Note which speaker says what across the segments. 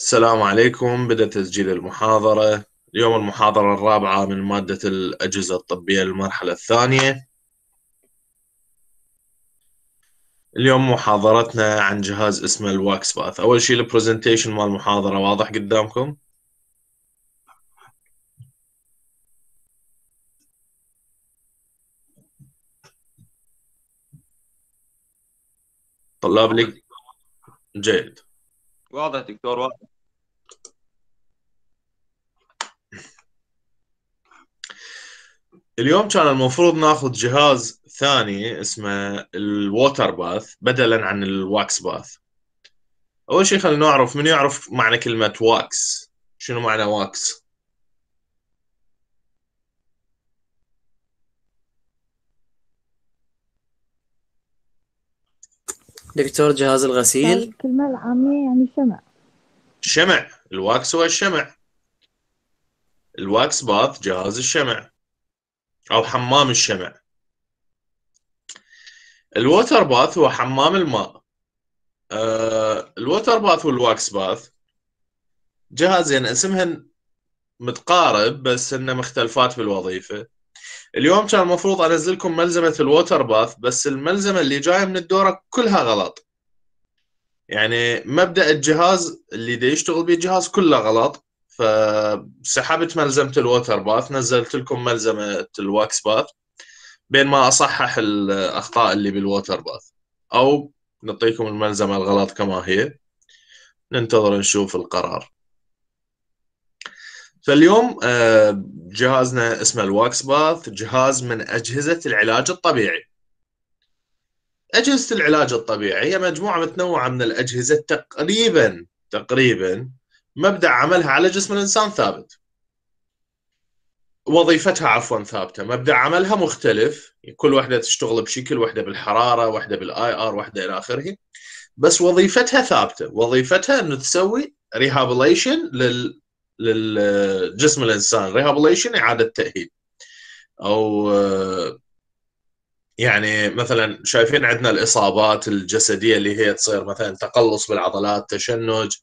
Speaker 1: السلام عليكم. بدأ تسجيل المحاضرة. اليوم المحاضرة الرابعة من مادة الأجهزة الطبية للمرحلة الثانية. اليوم محاضرتنا عن جهاز اسمه ال wax bath. أول شيء ال presentation مال المحاضرة واضح قدامكم؟ طلاب لي جيد.
Speaker 2: واضح دكتور واضح.
Speaker 1: اليوم كان المفروض ناخذ جهاز ثاني اسمه ال water bath بدلا عن ال wax bath. أول شيء خلينا نعرف من يعرف معنى كلمة wax؟ شنو معنى wax؟
Speaker 3: دكتور جهاز الغسيل؟
Speaker 4: الكلمة العامية يعني شمع.
Speaker 1: شمع. ال wax هو الشمع. ال wax bath جهاز الشمع. أو حمام الشمع. ال water bath هو حمام الماء. آه ال water bath وال wax bath. جهازين اسمهن متقارب بس إنه مختلفات بالوظيفه اليوم كان المفروض أنزلكم ملزمة ال water bath بس الملزمة اللي جاية من الدورة كلها غلط. يعني مبدأ الجهاز اللي دا يشتغل به الجهاز كله غلط. فسحبت ملزمة ال water bath نزلت لكم ملزمة ال wax bath بين ما أصحح الأخطاء اللي بال water bath. أو نعطيكم الملزمة الغلط كما هي. ننتظر نشوف القرار. فاليوم آه، جهازنا اسمه ال wax bath جهاز من أجهزة العلاج الطبيعي. أجهزة العلاج الطبيعي هي مجموعة متنوعة من الأجهزة تقريبا تقريبا مبدأ عملها على جسم الإنسان ثابت. وظيفتها عفوا ثابتة. مبدأ عملها مختلف. كل واحدة تشتغل بشكل واحدة بالحرارة واحدة بال IR واحدة إلى آخره. بس وظيفتها ثابتة. وظيفتها إنه تسوي rehabilitation لل للجسم الإنسان rehabilitation إعادة تاهيل أو يعني مثلا شايفين عندنا الإصابات الجسدية اللي هي تصير مثلا تقلص بالعضلات تشنج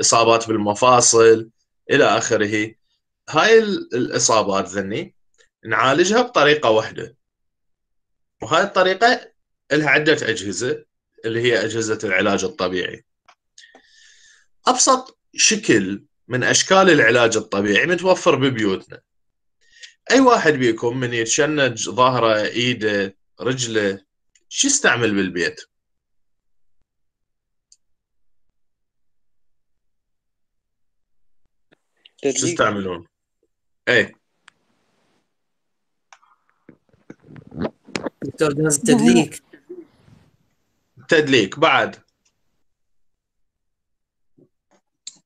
Speaker 1: إصابات بالمفاصل إلى آخره. هاي الإصابات ذني نعالجها بطريقة واحدة. وهاي الطريقة لها عدة أجهزة اللي هي أجهزة العلاج الطبيعي. أبسط شكل من أشكال العلاج الطبيعي متوفر ببيوتنا. أي واحد بيكم من يتشنج ظهره إيده رجله شو يستعمل بالبيت؟ شو يستعملون؟ اي
Speaker 3: دكتور جهاز التدليك
Speaker 1: تدليك بعد.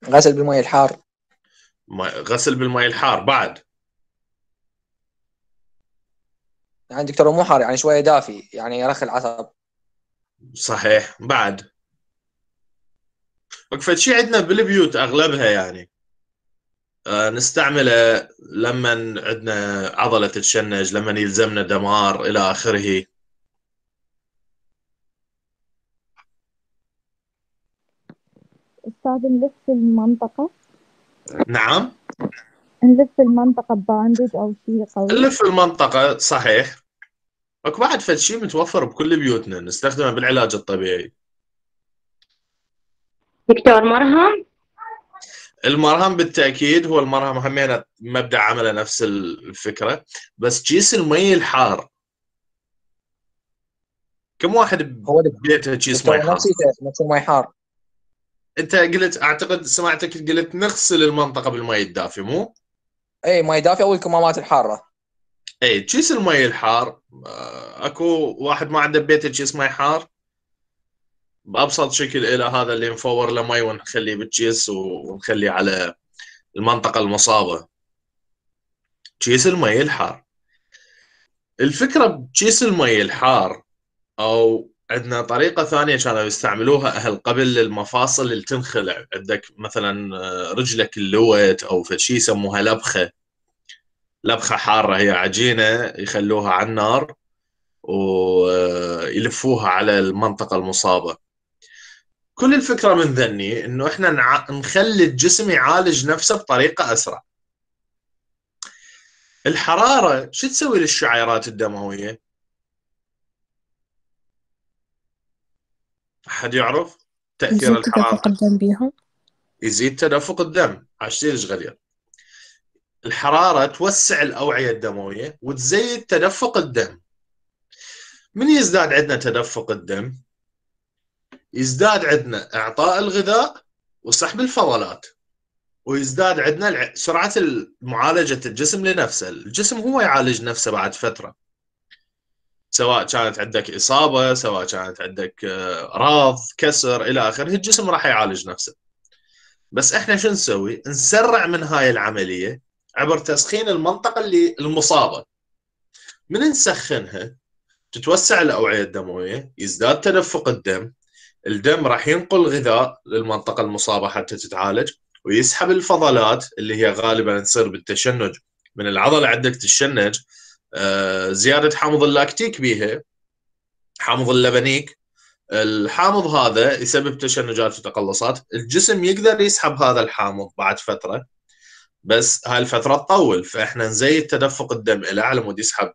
Speaker 5: غسل بالماء الحار.
Speaker 1: ما- غسل بالماء الحار بعد.
Speaker 5: يعني دكتور مو حار يعني شوية دافي يعني يرخي العصب.
Speaker 1: صحيح بعد. وقفت. شيء عندنا بالبيوت أغلبها يعني. آه، نستعمله لما عندنا عضلة تتشنج لما يلزمنا دمار إلى آخره.
Speaker 4: أستاذ نلف المنطقة.
Speaker 1: نعم.
Speaker 4: نلف المنطقة ب bandage أو شيء قوي.
Speaker 1: نلف المنطقة صحيح. أكو بعد فد شيء متوفر بكل بيوتنا نستخدمه بالعلاج الطبيعي.
Speaker 6: دكتور مرهم؟
Speaker 1: المرهم بالتأكيد هو المرهم همينه مبدأ عمله نفس الفكرة بس كيس المي الحار. كم واحد ببيته كيس
Speaker 5: دكتور
Speaker 1: مي حار؟
Speaker 5: نفس الماء حار.
Speaker 1: انت قلت اعتقد سمعتك قلت نغسل المنطقة بالمي الدافي مو؟
Speaker 5: اي ماء دافي أو الكمامات الحارة.
Speaker 1: اي كيس المي الحار آه، اكو واحد ما عنده ببيته كيس مي حار؟ بأبسط شكل إلى هذا اللي نفور له مي ونخليه بالكيس ونخليه على المنطقة المصابة. كيس المي الحار. الفكرة بكيس المي الحار أو عندنا طريقة ثانية كانوا يستعملوها أهل قبل للمفاصل اللي تنخلع. عندك مثلا آه، رجلك اللوت أو فشي يسموها لبخة. لبخة حارة هي عجينة يخلوها على النار ويلفوها على المنطقة المصابة. كل الفكرة من ذني إنه إحنا. نخلي الجسم يعالج نفسه بطريقة أسرع. الحرارة شو تسوي للشعيرات الدموية؟ أحد يعرف تأثير
Speaker 6: يزيد
Speaker 1: الحرارة؟
Speaker 6: تدفق الدم بيهم؟
Speaker 1: يزيد تدفق الدم. عشان غليل الحرارة توسع الأوعية الدموية وتزيد تدفق الدم. من يزداد عندنا تدفق الدم؟ يزداد عندنا إعطاء الغذاء وسحب الفضلات. ويزداد عندنا سرعة معالجه الجسم لنفسه. الجسم هو يعالج نفسه بعد فترة. سواء كانت عندك إصابة سواء كانت عندك آه، راض كسر إلى آخره الجسم راح يعالج نفسه. بس إحنا شو نسوي؟ نسرع من هاي العملية عبر تسخين المنطقة اللي المصابة. من نسخنها؟ تتوسع الأوعية الدموية يزداد تدفق الدم الدم راح ينقل غذاء للمنطقة المصابة حتى تتعالج ويسحب الفضلات اللي هي غالبا تصير بالتشنج. من العضلة عندك تتشنج زيادة حامض اللاكتيك بيها حامض اللبنيك. الحامض هذا يسبب تشنجات وتقلصات الجسم يقدر يسحب هذا الحامض بعد فترة بس هاي الفترة تطول. فإحنا نزيد تدفق الدم له على مود يسحب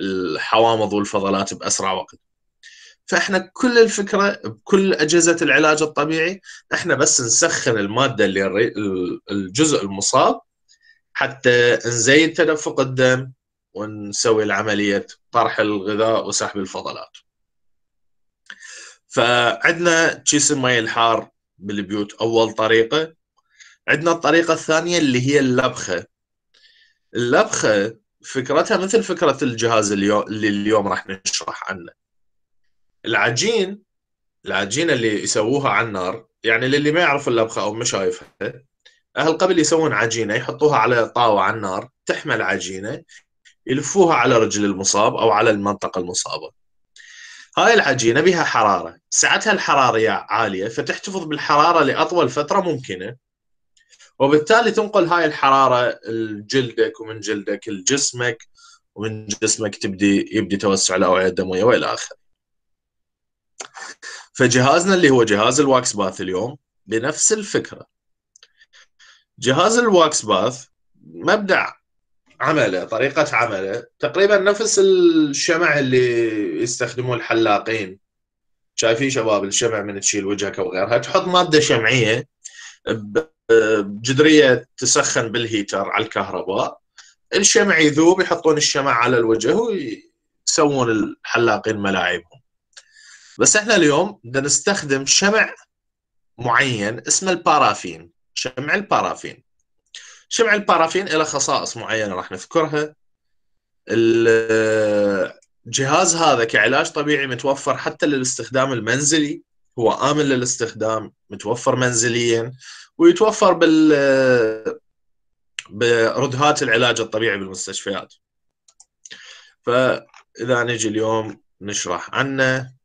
Speaker 1: الحوامض والفضلات بأسرع وقت. فإحنا كل الفكرة بكل أجهزة العلاج الطبيعي إحنا بس نسخن المادة اللي الجزء المصاب حتى نزيد تدفق الدم. ونسوي العملية طرح الغذاء وسحب الفضلات. فعندنا كيس المي الحار بالبيوت أول طريقة عندنا الطريقة الثانية اللي هي اللبخة. اللبخة فكرتها مثل فكرة الجهاز اليوم اللي اليوم راح نشرح عنه. العجين العجينة اللي يسووها على النار يعني للي ما يعرف اللبخة أو مش شايفها أهل قبل يسوون عجينة يحطوها على طاوه على النار تحمل عجينة يلفوها على رجل المصاب أو على المنطقة المصابة. هاي العجينة بها حرارة، سعتها الحراريه عالية فتحتفظ بالحرارة لأطول فترة ممكنة. وبالتالي تنقل هاي الحرارة لجلدك ومن جلدك لجسمك ومن جسمك تبدي يبدي توسع الأوعية الدموية وإلى آخره. فجهازنا اللي هو جهاز ال wax bath اليوم بنفس الفكرة. جهاز ال wax bath مبدأ عمله طريقة عمله. تقريبا نفس الشمع اللي يستخدموه الحلاقين. شايفين شباب الشمع من تشيل وجهك أو غيرها؟ تحط مادة شمعية بجدرية تسخن بال heater على الكهرباء. الشمع يذوب يحطون الشمع على الوجه ويسوون الحلاقين ملاعبهم. بس إحنا اليوم بدنا نستخدم شمع معين اسمه البارافين. شمع البارافين. شمع البارافين له خصائص معينة راح نذكرها. الجهاز هذا كعلاج طبيعي متوفر حتى للاستخدام المنزلي. هو آمن للاستخدام متوفر منزليا ويتوفر بال بردهات العلاج الطبيعي بالمستشفيات. فإذا نجي اليوم نشرح عنه.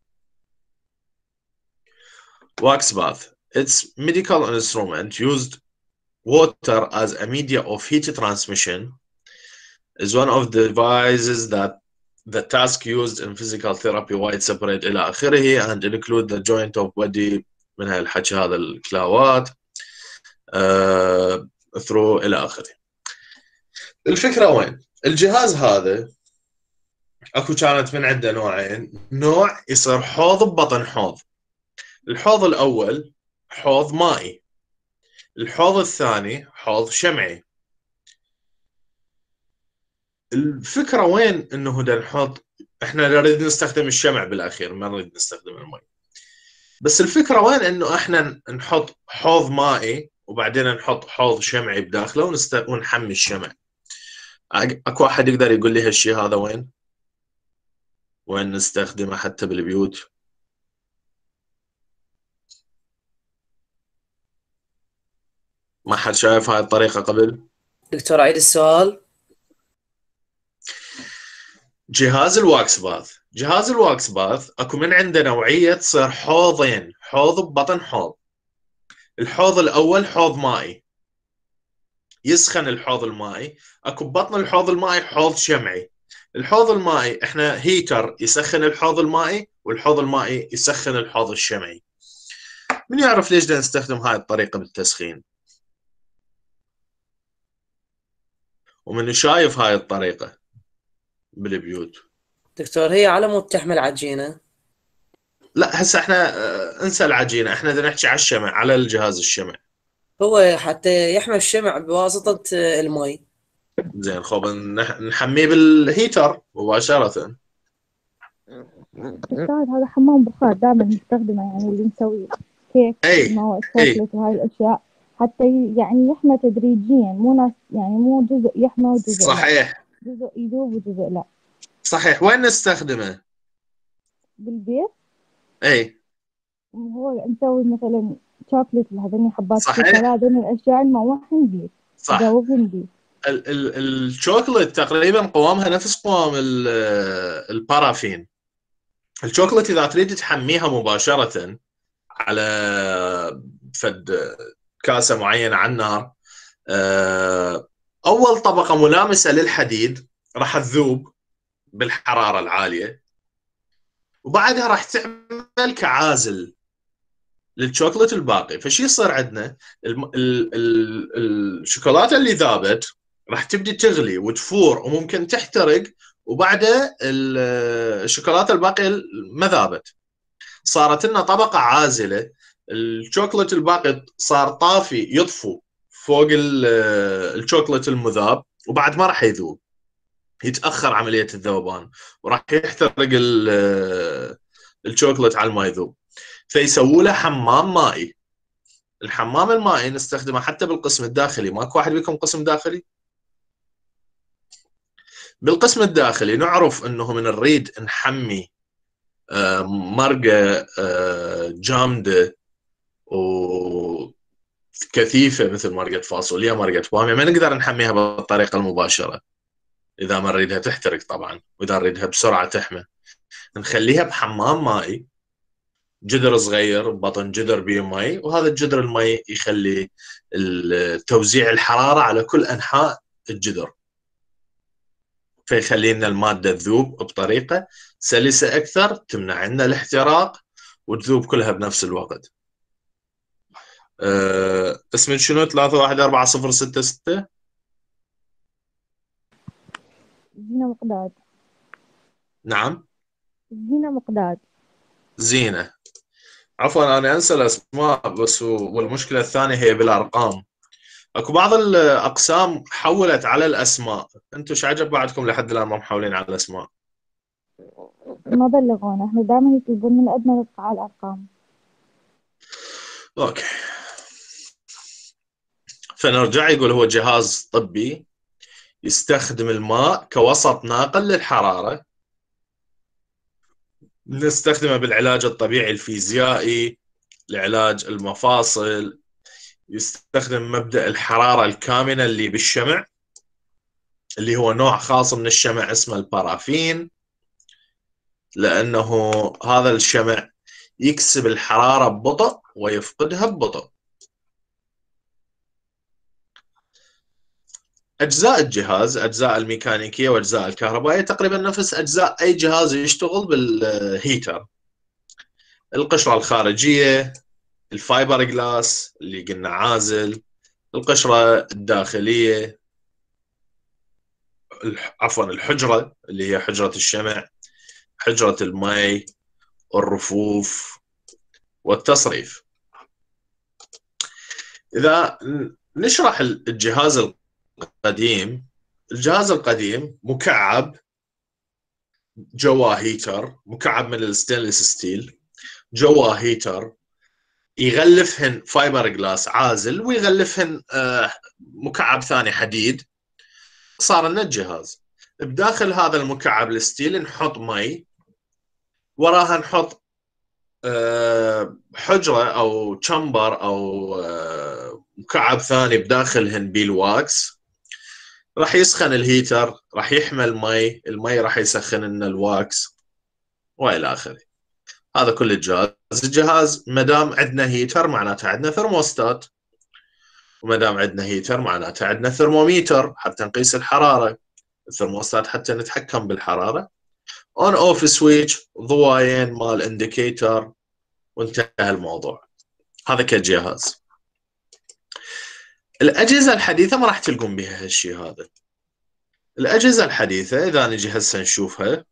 Speaker 1: Wax bath. It's medical instrument used water as a media of heat transmission is one of the devices that the task used in physical therapy wide separate إلى آخره and include the joint of body من هالحكي هذا الكلاوات uh, through إلى آخره الفكرة وين؟ الجهاز هذا اكو كانت من عنده نوعين نوع يصير حوض ببطن حوض الحوض الأول حوض مائي الحوض الثاني حوض شمعي الفكرة وين إنه بدنا نحط إحنا نريد نستخدم الشمع بالأخير ما نريد نستخدم المي بس الفكرة وين إنه إحنا نحط حوض مائي وبعدين نحط حوض شمعي بداخله ونست... ونحمي الشمع أكو أحد يقدر يقول لي هالشيء هذا وين؟ وين نستخدمه حتى بالبيوت؟ ما حد شايف هاي الطريقة قبل؟
Speaker 3: دكتور عيد السؤال.
Speaker 1: جهاز ال wax bath. جهاز ال wax bath أكو من عنده نوعية تصير حوضين. حوض ببطن حوض. الحوض الأول حوض مائي. يسخن الحوض المائي. أكو ببطن الحوض المائي حوض شمعي. الحوض المائي إحنا heater يسخن الحوض المائي والحوض المائي يسخن الحوض الشمعي. من يعرف ليش بدنا نستخدم هاي الطريقة بالتسخين؟ ومن شايف هاي الطريقة بالبيوت.
Speaker 3: دكتور هي على مود تحمي عجينة؟
Speaker 1: لا هسه إحنا آه، انسى العجينة. إحنا بدنا نحكي على الشمع على الجهاز الشمع.
Speaker 3: هو حتى يحمي الشمع بواسطة آه، المي.
Speaker 1: زين خب نح- نحميه بال heater
Speaker 4: مباشرة. هذا حمام بخار دائما نستخدمه يعني اللي نسوي كيك
Speaker 1: اي
Speaker 4: الشوكولات وهاي الأشياء. حتى يعني يحمى تدريجيا مو ناس يعني مو جزء يحمى وجزء لا.
Speaker 1: صحيح.
Speaker 4: جزء يذوب وجزء لا.
Speaker 1: صحيح. وين نستخدمه؟
Speaker 4: بالبيت؟
Speaker 1: إي.
Speaker 4: هو نسوي مثلا شوكولات هذني حبات. الشوكولا هذني الأشياء نموحن بيه
Speaker 1: صح.
Speaker 4: ندوبهن بيه
Speaker 1: ال- ال- الشوكولات تقريبا قوامها نفس قوام ال- البارافين. الشوكولات إذا تريد تحميها مباشرة على فد كاسة معينة على النار آه، أول طبقة ملامسة للحديد راح تذوب بالحرارة العالية وبعدها راح تعمل كعازل للشوكولات الباقي فشي يصير عندنا؟ الشوكولاتة اللي ذابت راح تبدي تغلي وتفور وممكن تحترق وبعدها ال- الشوكولاتة الباقية ما ذابت. صارت لنا طبقة عازلة الشوكولات الباقي صار طافي يطفو فوق ال- الشوكولات المذاب وبعد ما راح يذوب. يتأخر عملية الذوبان وراح يحترق ال- الشوكولات على ما يذوب. فيسووا له حمام مائي. الحمام المائي نستخدمه حتى بالقسم الداخلي. ماكو واحد بيكم قسم داخلي؟ بالقسم الداخلي نعرف إنه من نريد نحمي آه، مرقة آه، جامدة. وكثيفة مثل مرقه فاصوليا مرقه باميه ما نقدر نحميها بالطريقة المباشرة. إذا ما نريدها تحترق طبعا وإذا نريدها بسرعة تحمى نخليها بحمام مائي جدر صغير بطن جدر بيه مي وهذا الجدر المي يخلي توزيع الحرارة على كل أنحاء الجدر. فيخلي لنا المادة تذوب بطريقة سلسة أكثر تمنع عنا الاحتراق وتذوب كلها بنفس الوقت. أه اسمك شنو 314066
Speaker 4: زينة مقداد.
Speaker 1: نعم.
Speaker 4: زينة مقداد.
Speaker 1: زينة. عفوا أنا أنسى الأسماء بس والمشكلة الثانية هي بالأرقام. أكو بعض الأقسام حولت على الأسماء. أنتم إيش عجب بعدكم لحد الآن ما محولين على الأسماء؟
Speaker 4: ما بلغونا. إحنا دائما يطلبون من عندنا نبقى على الأرقام.
Speaker 1: أوكي. فنرجع يقول هو جهاز طبي يستخدم الماء كوسط ناقل للحرارة. نستخدمه بالعلاج الطبيعي الفيزيائي لعلاج المفاصل يستخدم مبدأ الحرارة الكامنة اللي بالشمع اللي هو نوع خاص من الشمع اسمه البارافين لأنه هذا الشمع يكسب الحرارة ببطء ويفقدها ببطء. أجزاء الجهاز أجزاء الميكانيكية وأجزاء الكهربائية تقريبا نفس أجزاء أي جهاز يشتغل بال heater. القشرة الخارجية ال fiber glass اللي قلنا عازل القشرة الداخلية الح- عفوا الحجرة اللي هي حجرة الشمع حجرة المي الرفوف والتصريف. إذا ن- نشرح الجهاز القديم الجهاز القديم مكعب جواه heater مكعب من ال stainless steel جواه heater. يغلفهن fiber glass عازل ويغلفهن آه، مكعب ثاني حديد. صار لنا الجهاز بداخل هذا المكعب ال steel نحط مي. وراها نحط آه، حجرة أو chamber أو آه، مكعب ثاني بداخلهن بال wax راح يسخن ال heater راح يحمي المي المي راح يسخن لنا ال wax وإلى آخره. هذا كل الجهاز. الجهاز ما دام عندنا heater معناته عندنا ثرموستات. وما دام عندنا heater معناته عندنا ثرموميتر حتى نقيس الحرارة. الثرموستات حتى نتحكم بالحرارة. on off switch ضوايين مال indicator وانتهى الموضوع. هذا كجهاز. الأجهزة الحديثة ما راح تلقون بها هالشيء هذا. الأجهزة الحديثة إذا نجي هسه نشوفها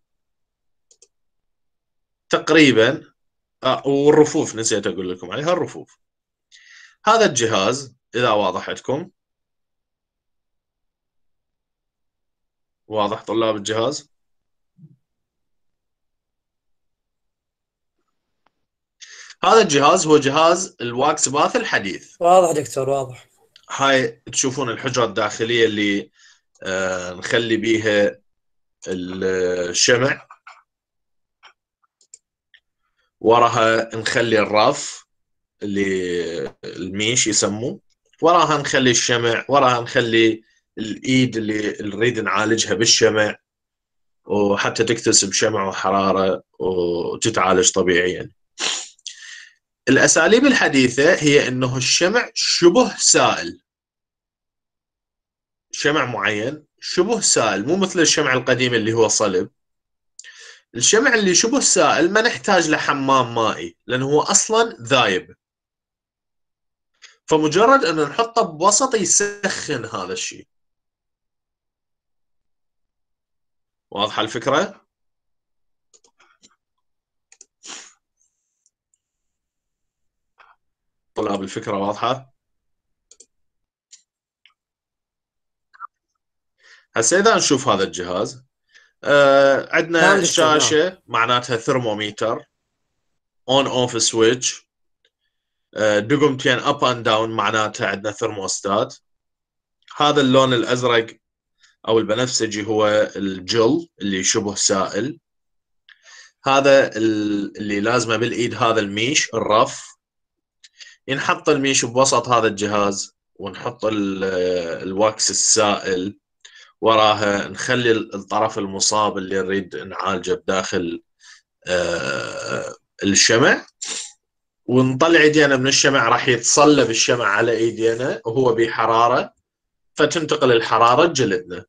Speaker 1: تقريبا آه والرفوف نسيت أقول لكم عليها الرفوف. هذا الجهاز إذا واضح عندكم واضح طلاب الجهاز؟ هذا الجهاز هو جهاز الواكس باث الحديث.
Speaker 3: واضح دكتور واضح.
Speaker 1: هاي تشوفون الحجرة الداخلية اللي آه نخلي بيها الشمع وراها نخلي الرف اللي الميش يسموه وراها نخلي الشمع وراها نخلي الإيد اللي نريد نعالجها بالشمع وحتى تكتسب شمع وحرارة وتتعالج طبيعيا. الأساليب الحديثة هي إنه الشمع شبه سائل. شمع معين شبه سائل مو مثل الشمع القديم اللي هو صلب. الشمع اللي شبه سائل ما نحتاج له حمام مائي لأنه هو أصلا ذايب. فمجرد انه نحطه بوسط يسخن هذا الشيء. واضحة الفكرة؟ طلاب الفكرة واضحة؟ هسه اذا نشوف هذا الجهاز آه عندنا. شاشة معناتها ثرموميتر on off switch دقمتين up and down معناتها عندنا ثرموستات هذا اللون الأزرق أو البنفسجي هو الجل اللي شبه سائل. هذا ال- اللي لازمه بالإيد هذا ال mesh الرف. ينحط ال mesh بوسط هذا الجهاز ونحط ال- ال wax السائل. وراها نخلي الطرف المصاب اللي نريد نعالجه بداخل آه، الشمع ونطلع ايدينا من الشمع راح يتصلب الشمع على ايدينا وهو بحرارة فتنتقل الحرارة لجلدنا.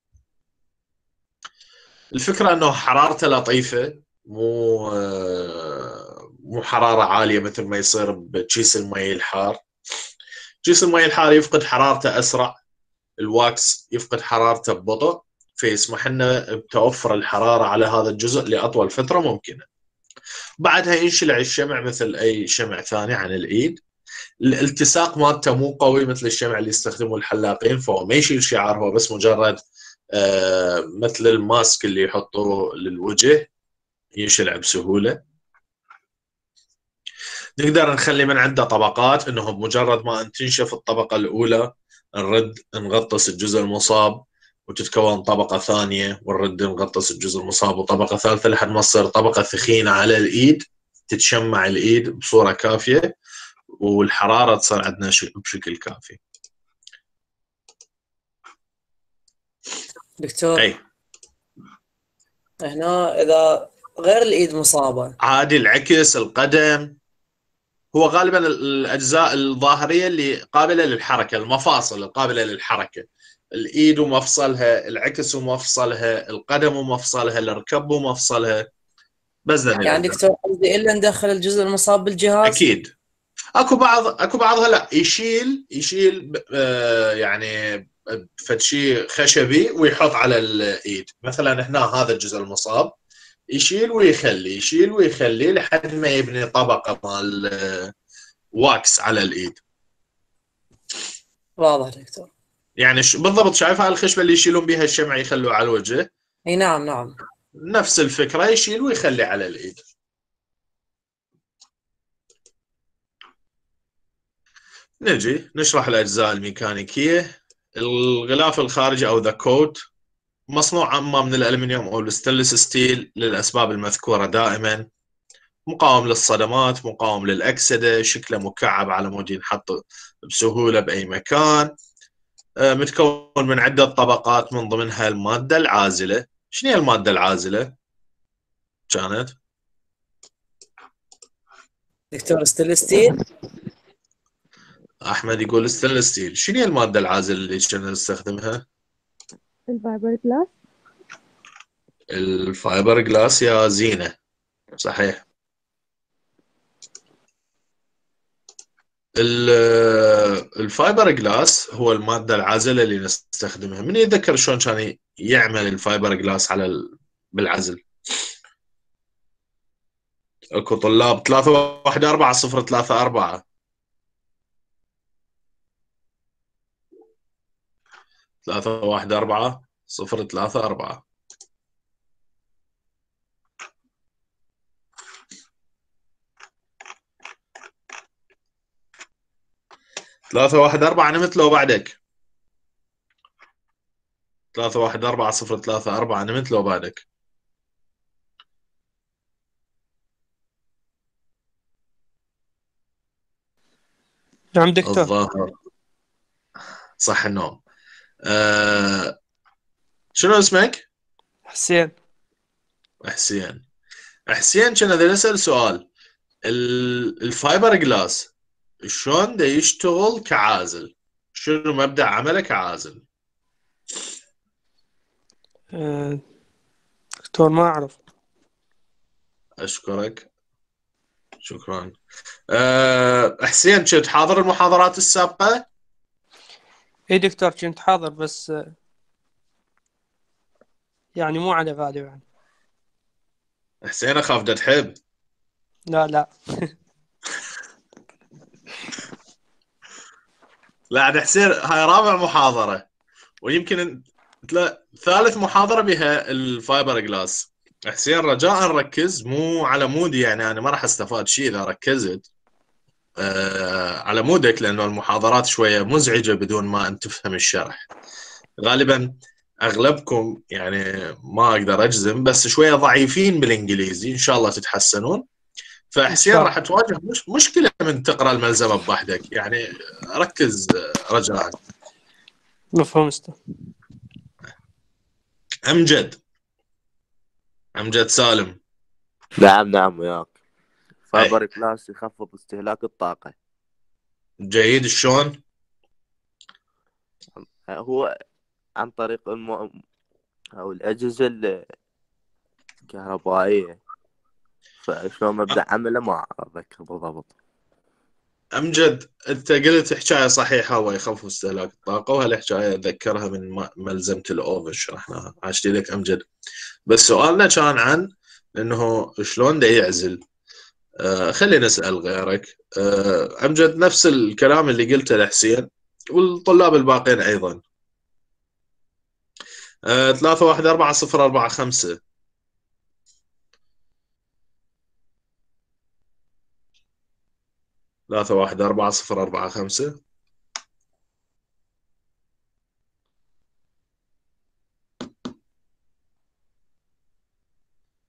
Speaker 1: الفكرة أنه حرارته لطيفة مو آه، مو حرارة عالية مثل ما يصير بكيس المي الحار. كيس المي الحار يفقد حرارته أسرع ال wax يفقد حرارته ببطء فيسمح لنا بتوفر الحرارة على هذا الجزء لأطول فترة ممكنة. بعدها ينشلع الشمع مثل أي شمع ثاني عن الإيد الالتصاق مالته مو قوي مثل الشمع اللي يستخدمه الحلاقين فهو ما يشيل شعر هو بس مجرد آه، مثل الماسك اللي يحطوه للوجه ينشلع بسهولة نقدر نخلي من عنده طبقات إنه بمجرد ما ان تنشف الطبقة الأولى نرد نغطس الجزء المصاب وتتكون طبقة ثانية ونرد نغطس الجزء المصاب وطبقة ثالثة لحد ما تصير طبقة ثخينة على الإيد تتشمع الإيد بصورة كافية والحرارة تصير عندنا بشكل كافي.
Speaker 3: دكتور.
Speaker 1: أي.
Speaker 3: هنا إذا غير الإيد مصابة.
Speaker 1: عادي العكس القدم هو غالبا ال- الأجزاء الظاهرية اللي قابلة للحركة المفاصل القابله للحركة. الإيد ومفصلها العكس ومفصلها القدم ومفصلها الركب ومفصلها. بس
Speaker 3: يعني. دكتور قصدي إلا ندخل الجزء المصاب بالجهاز؟
Speaker 1: أكيد. أكو بعض أكو بعضها لا يشيل يشيل آه، يعني فد شيء خشبي ويحط على الإيد. مثلا هنا هذا الجزء المصاب. يشيل ويخلي يشيل ويخلي لحد ما يبني طبقة مال آه، wax على الإيد.
Speaker 3: واضح دكتور.
Speaker 1: يعني ش- بالضبط شايف هاي الخشبة اللي يشيلون بها الشمع يخلوه على الوجه؟
Speaker 3: إي نعم نعم.
Speaker 1: نفس الفكرة يشيل ويخلي على الإيد. نجي نشرح الأجزاء الميكانيكية. الغلاف الخارجي أو the coat مصنوع اما من الألمنيوم أو ال stainless steel للأسباب المذكورة دائما. مقاوم للصدمات مقاوم للأكسدة شكله مكعب على مود ينحط بسهولة بأي مكان. آه، متكون من عدة طبقات من ضمنها المادة العازلة. شنو هي المادة العازلة؟ كانت
Speaker 3: دكتور steel؟
Speaker 1: أحمد يقول steel. شنو هي المادة العازلة اللي كنا نستخدمها؟
Speaker 4: ال fiber
Speaker 1: glass ال fiber glass يا زينة. صحيح. ال- ال fiber glass هو المادة العازلة اللي نستخدمها. من يتذكر شلون كان يعمل ال fiber glass على ال... بالعزل؟ أكو طلاب 3 1 4 0 3 4 3 1 4 0 3 4 3 1 4 نمت لو بعدك. 3 1 4 0 3 4 نمت لو بعدك.
Speaker 6: نعم دكتور.
Speaker 1: الظاهر. صح النوم. أه... شنو اسمك؟
Speaker 6: حسين
Speaker 1: حسين حسين كنا بدي نسأل سؤال ال- ال fiber glass شلون دا يشتغل كعازل؟ شنو مبدأ عمله كعازل؟
Speaker 6: آه، دكتور ما أعرف
Speaker 1: أشكرك شكرا أه... حسين كنت حاضر المحاضرات السابقة؟
Speaker 6: اي دكتور كنت حاضر بس يعني مو على بالي يعني.
Speaker 1: حسين أخاف دا تحب.
Speaker 6: لا لا.
Speaker 1: لا عاد حسين هاي رابع محاضرة ويمكن تلا- ثالث محاضرة بها ال fiber glass. حسين رجاء ركز. مو على مودي يعني أنا ما راح أستفاد شيء إذا ركزت. على مودك لأنه المحاضرات شوية مزعجة بدون ما أن تفهم الشرح. غالبا أغلبكم يعني ما أقدر أجزم بس شوية ضعيفين بالإنجليزي إن شاء الله تتحسنون. فحسين راح تواجه مش مشكلة من تقرأ الملزمة بوحدك. يعني ركز رجاء
Speaker 6: مفهوم أستاذ.
Speaker 1: أمجد. أمجد سالم.
Speaker 7: نعم نعم وياك fiber glass يخفض استهلاك الطاقة.
Speaker 1: جيد شلون؟
Speaker 7: هو عن طريق الم... أو الأجهزة الكهربائية. فشلون مبدأ عمله ما أتذكر بالضبط.
Speaker 1: امجد أنت قلت حكاية صحيحة هو يخفف استهلاك الطاقة وهالحكاية أتذكرها من ملزمه ال oven شرحناها. عاشت لك امجد بس سؤالنا كان عن إنه شلون دا يعزل؟ آه خلينا نسال غيرك. آه امجد نفس الكلام اللي قلته لحسين والطلاب الباقين أيضا. آه 3 1 4 0 4 5 3 1 4 0 4 5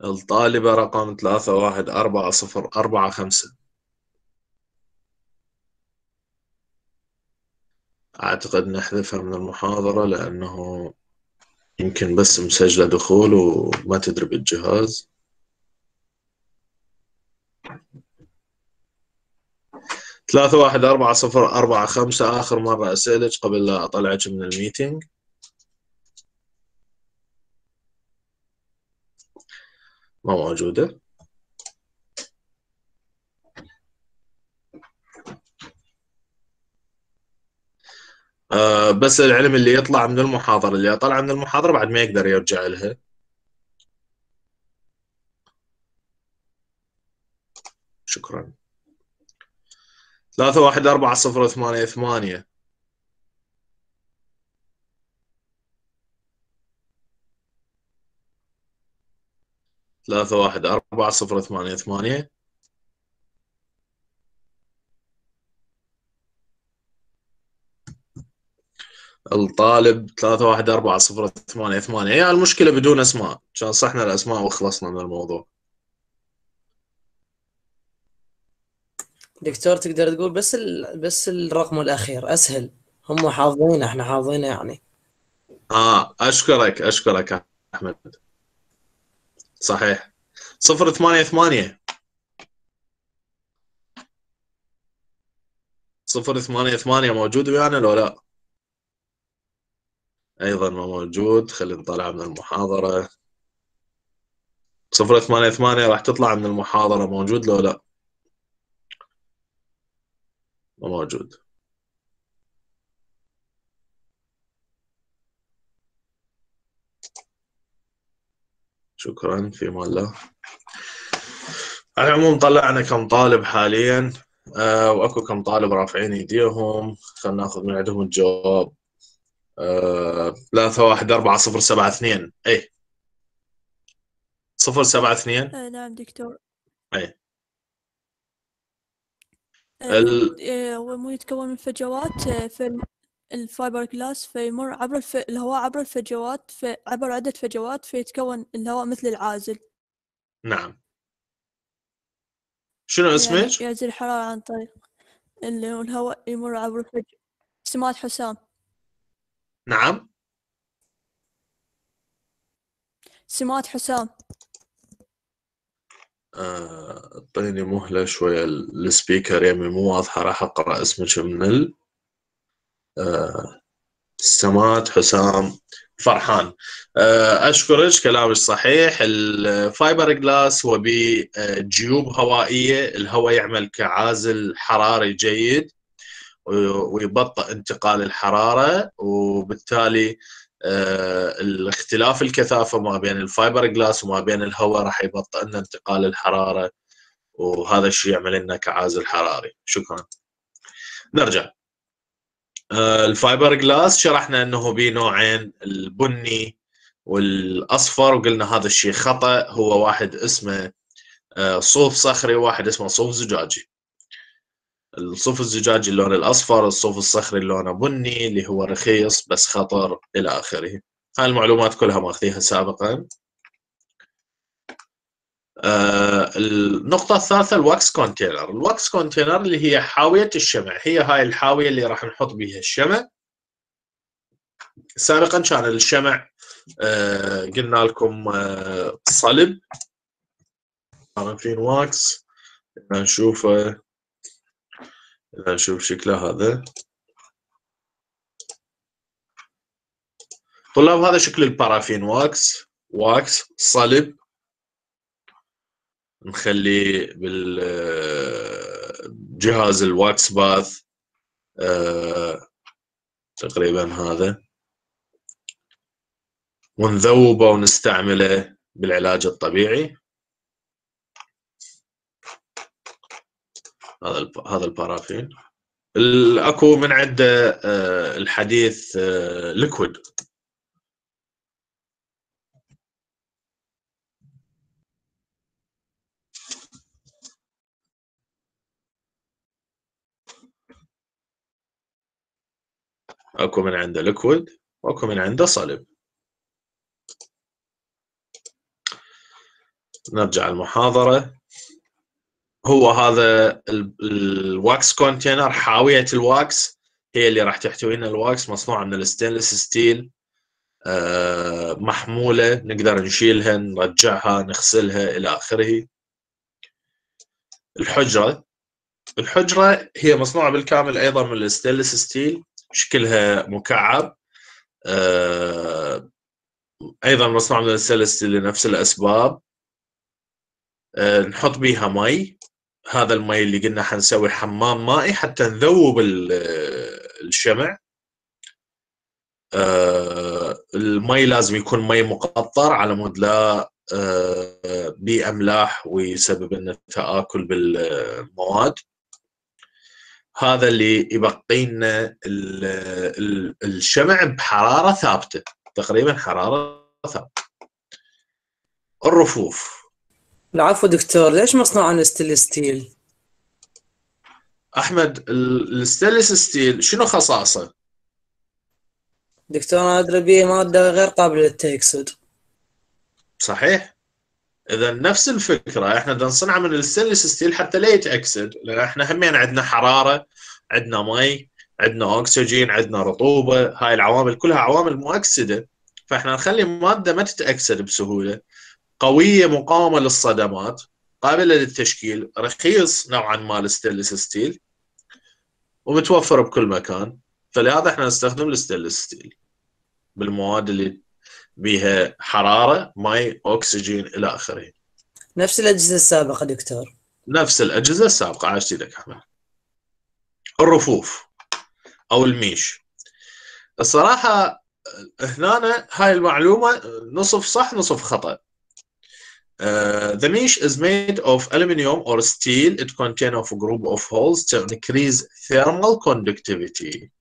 Speaker 1: الطالبة رقم 3 1 4 0 4 5 أعتقد نحذفها من المحاضرة لأنه يمكن بس مسجلة دخول وما تدري بالجهاز. ثلاثة واحد أربعة صفر أربعة خمسة. آخر مرة أسألك قبل لا أطلعك من الميتينج. موجودة. آه بس العلم اللي يطلع من المحاضرة اللي يطلع من المحاضرة بعد ما يقدر يرجع لها. شكرا. ثلاثة واحد أربعة صفر ثمانية ثمانية. ثلاثة واحد أربعة صفر ثمانية ثمانية. الطالب ثلاثة واحد أربعة صفر ثمانية ثمانية. هي المشكلة بدون أسماء. عشان صحنا الأسماء وخلصنا من الموضوع.
Speaker 3: دكتور تقدر تقول بس ال... بس الرقم الأخير أسهل. هم حافظينه إحنا حافظينه يعني.
Speaker 1: آه أشكرك أشكرك أحمد. صحيح. صفر ثمانية ثمانية. صفر ثمانية ثمانية موجود ويانا لو لا؟ أيضا ما موجود. خلينا نطلع من ثمانية ثمانية راح تطلع من المحاضرة. موجود لو لا؟ مو موجود. شكرا في الله. على العموم طلعنا كم طالب حاليا. آه وأكو كم طالب رافعين إيديهم. خلينا نأخذ من عندهم الجواب. آه، ثلاثة واحد أربعة صفر سبعة اثنين. أي صفر سبعة اثنين.
Speaker 8: آه نعم دكتور.
Speaker 1: أي.
Speaker 8: آه،
Speaker 1: ال-
Speaker 8: هو مو يتكون من فجوات في ال fiber glass فيمر عبر الف... الهواء عبر الفجوات في... عبر عدة فجوات فيتكون الهواء مثل العازل.
Speaker 1: نعم. شنو
Speaker 8: يعني
Speaker 1: اسمك؟
Speaker 8: يعزل الحرارة عن طريق اللي هو الهواء يمر عبر الفجوة سمات حسام.
Speaker 1: نعم.
Speaker 8: سمات حسام.
Speaker 1: آه، اعطيني مهلة شوية. ال- speaker يمي مو واضحة راح أقرأ اسمك من ال آه، سمات حسام فرحان. آه، أشكرك كلامك صحيح. ال fiber glass هو بجيوب هوائية الهواء يعمل كعازل حراري جيد ويبطئ انتقال الحرارة وبالتالي آه، الاختلاف الكثافة ما بين ال fiber glass وما بين الهواء راح يبطئ لنا انتقال الحرارة وهذا الشيء يعمل لنا كعازل حراري. شكرا. نرجع. آه، ال fiber glass شرحنا إنه به نوعين البني والأصفر وقلنا هذا الشيء خطأ هو واحد اسمه آه، صوف صخري وواحد اسمه صوف زجاجي. الصوف الزجاجي اللون الأصفر الصوف الصخري اللون بني اللي هو رخيص بس خطر إلى آخره. هاي المعلومات كلها ماخذيها سابقا. آه النقطة الثالثة ال wax container. ال wax container اللي هي حاوية الشمع. هي هاي الحاوية اللي راح نحط بها الشمع. سابقا كان الشمع آه قلنا لكم آه صلب. عارفين wax؟ نشوفه نشوف شكله هذا. طلاب هذا شكل ال paraffin wax. wax صلب. نخليه بالجهاز ال wax bath آه، تقريبا هذا. ونذوبه ونستعمله بالعلاج الطبيعي. هذا هذا البارافين. ال- أكو من عنده آه، الحديث liquid أكو من عنده liquid وأكو من عنده صلب. نرجع المحاضرة. هو هذا ال- wax container حاوية ال wax هي اللي راح تحتوي لنا ال wax مصنوعة من ال stainless steel آه، محمولة نقدر نشيلها نرجعها نغسلها إلى آخره. الحجرة الحجرة هي مصنوعة بالكامل أيضا من ال stainless steel. شكلها مكعب. آه، أيضا مصنوعة من steel لنفس الأسباب. آه، نحط بيها مي. هذا المي اللي قلنا حنسوي حمام مائي حتى نذوب آه، الشمع. آه، المي لازم يكون مي مقطر على مود لا آه، بيه املاح ويسبب لنا تآكل بالمواد. هذا اللي يبقي لنا ال- ال- الشمع بحرارة ثابتة تقريبا حرارة ثابتة الرفوف
Speaker 3: العفو دكتور ليش مصنوع عن steel steel؟
Speaker 1: أحمد ال- stainless steel شنو خصائصه؟
Speaker 3: دكتور أنا أدري بيه مادة غير قابلة للتأكسد
Speaker 1: صحيح إذا نفس الفكرة إحنا بدنا نصنعه من ال stainless steel حتى لا يتاكسد لأن إحنا همين عندنا حرارة عندنا مي عندنا أكسجين عندنا رطوبة هاي العوامل كلها عوامل مؤكسدة. فإحنا نخلي مادة ما تتأكسد بسهولة قوية مقاومة للصدمات قابلة للتشكيل رخيص نوعا ما ال stainless steel ومتوفر بكل مكان. فلهذا إحنا نستخدم ال stainless steel بالمواد اللي بها حرارة مي أكسجين إلى آخره.
Speaker 3: نفس الأجهزة السابقة دكتور.
Speaker 1: نفس الأجهزة السابقة عاشت إيدك أحمد. الرفوف أو الميش. الصراحة هنا هاي المعلومة نصف صح نصف خطأ. Uh, the mesh is made of aluminum or steel. It contains of a group of holes to increase thermal conductivity.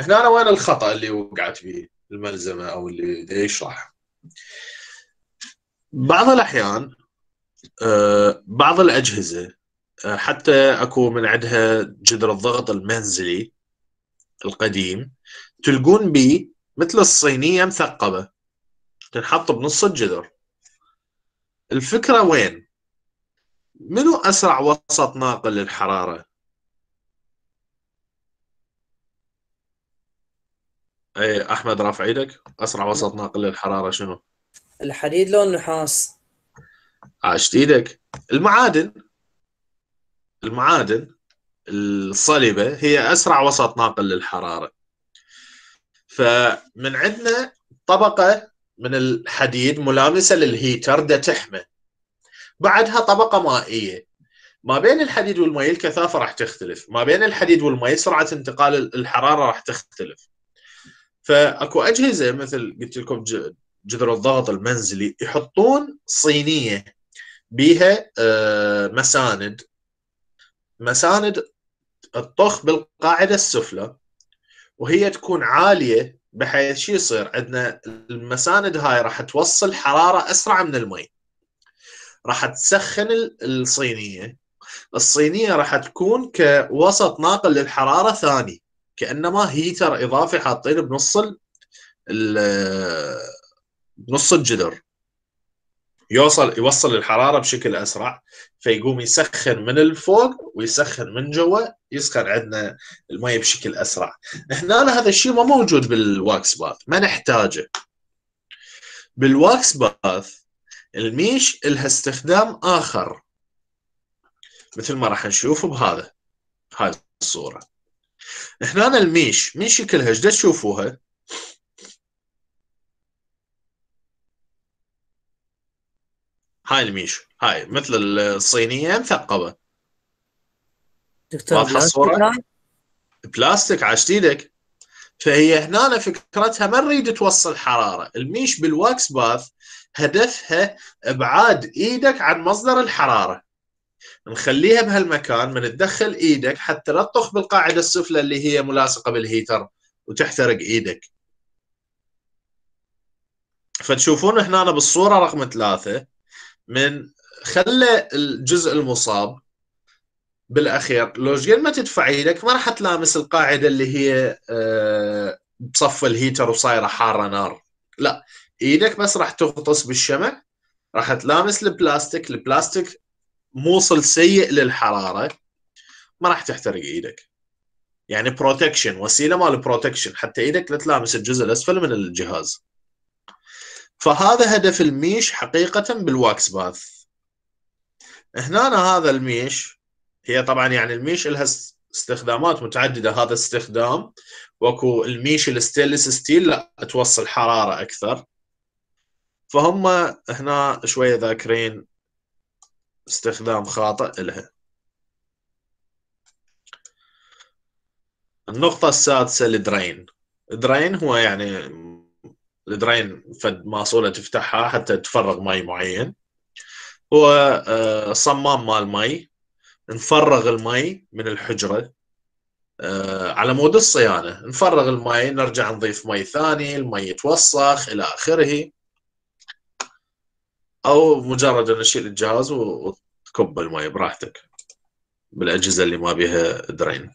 Speaker 1: هنا وين الخطأ اللي وقعت فيه؟ الملزمة أو اللي يشرح بعض الأحيان آه، بعض الأجهزة آه، حتى أكو من عندها جدر الضغط المنزلي القديم تلقون بيه مثل الصينية مثقبة تنحط بنص الجدر الفكرة وين؟ منو أسرع وسط ناقل للحرارة؟ اي أحمد رافع إيدك. أسرع وسط ناقل للحرارة شنو؟
Speaker 3: الحديد لو النحاس
Speaker 1: عاشت إيدك. المعادن. المعادن الصلبه هي أسرع وسط ناقل للحرارة. فمن عندنا طبقة من الحديد ملامسة للهيتر دا تحمى. بعدها طبقة مائية. ما بين الحديد والمي الكثافه راح تختلف. ما بين الحديد والمي سرعة انتقال الحرارة راح تختلف. فاكو أجهزة مثل قلت لكم جذر الضغط المنزلي يحطون صينية بيها آه، مساند. مساند الطخ بالقاعدة السفلى وهي تكون عالية بحيث شو يصير؟ عندنا المساند هاي راح توصل حرارة أسرع من المي. راح تسخن ال- الصينية. الصينية راح تكون كوسط ناقل للحرارة ثاني. كأنما هيتر اضافي حاطينه بنص ال- بنص الجدر. يوصل يوصل الحرارة بشكل أسرع فيقوم يسخن من الفوق ويسخن من جوا يسخن عندنا المي بشكل أسرع. هنا هذا الشيء ما موجود بالواكس باث ما نحتاجه. بالواكس باث الميش لها استخدام آخر. مثل ما راح نشوف بهذا هاي الصورة. هنا الميش من شكلها إيش تشوفوها. هاي الميش هاي مثل الصينيه مثقبه
Speaker 3: دكتور
Speaker 1: واضحة
Speaker 3: بلاستيك.
Speaker 1: الصورة؟ بلاستيك عاشت إيدك فهي هنا فكرتها ما نريد توصل حرارة. الميش بالواكس باث هدفها إبعاد إيدك عن مصدر الحرارة. نخليها بهالمكان من تدخل إيدك حتى لا تطخ بالقاعدة السفلى اللي هي ملاصقة بالهيتر وتحترق إيدك. فتشوفون هنا بالصورة رقم ثلاثة من خلى الجزء المصاب بالأخير. لو ما تدفع إيدك ما راح تلامس القاعدة اللي هي آه، بصف الهيتر وصايرة حارة نار. لا إيدك بس راح تغطس بالشمع راح تلامس البلاستيك. البلاستيك موصل سيء للحرارة ما راح تحترق إيدك. يعني protection وسيلة مال protection حتى إيدك لا تلامس الجزء الأسفل من الجهاز. فهذا هدف ال mesh حقيقة بال wax bath. هنا هذا ال mesh هي طبعا يعني ال mesh لها اس- استخدامات متعددة. هذا استخدام وأكو ال mesh ال stainless steel لا توصل حرارة أكثر. فهم هنا شوية ذاكرين. استخدام خاطئ لها النقطة السادسة ال drain. ال drain هو يعني ال drain فد ماصولة تفتحها حتى تفرغ مي معين. هو آه، صمام مال مي. نفرغ المي من الحجرة آه، على مود الصيانة. نفرغ المي نرجع نضيف مي ثاني المي يتوسخ إلى آخره. أو مجرد أن نشيل الجهاز وتكب المي براحتك بالأجهزة اللي ما بيها drain.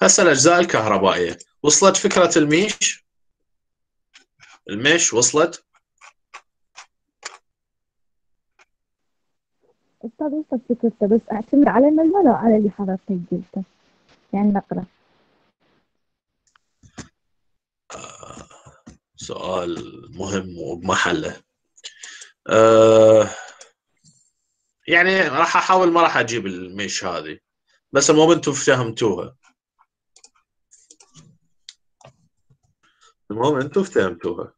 Speaker 1: هسه الأجزاء الكهربائية. وصلت فكرة الـ mesh؟ الـ mesh وصلت؟
Speaker 4: أستاذ وصلت فكرته بس أعتمد على الململ ولا على اللي حضرتك قلته. يعني نقرأ.
Speaker 1: سؤال مهم وبمحله آه، يعني راح أحاول ما راح أجيب الميش هذه. بس المومنتوم فهمتوها. المهم أنتم فهمتوها.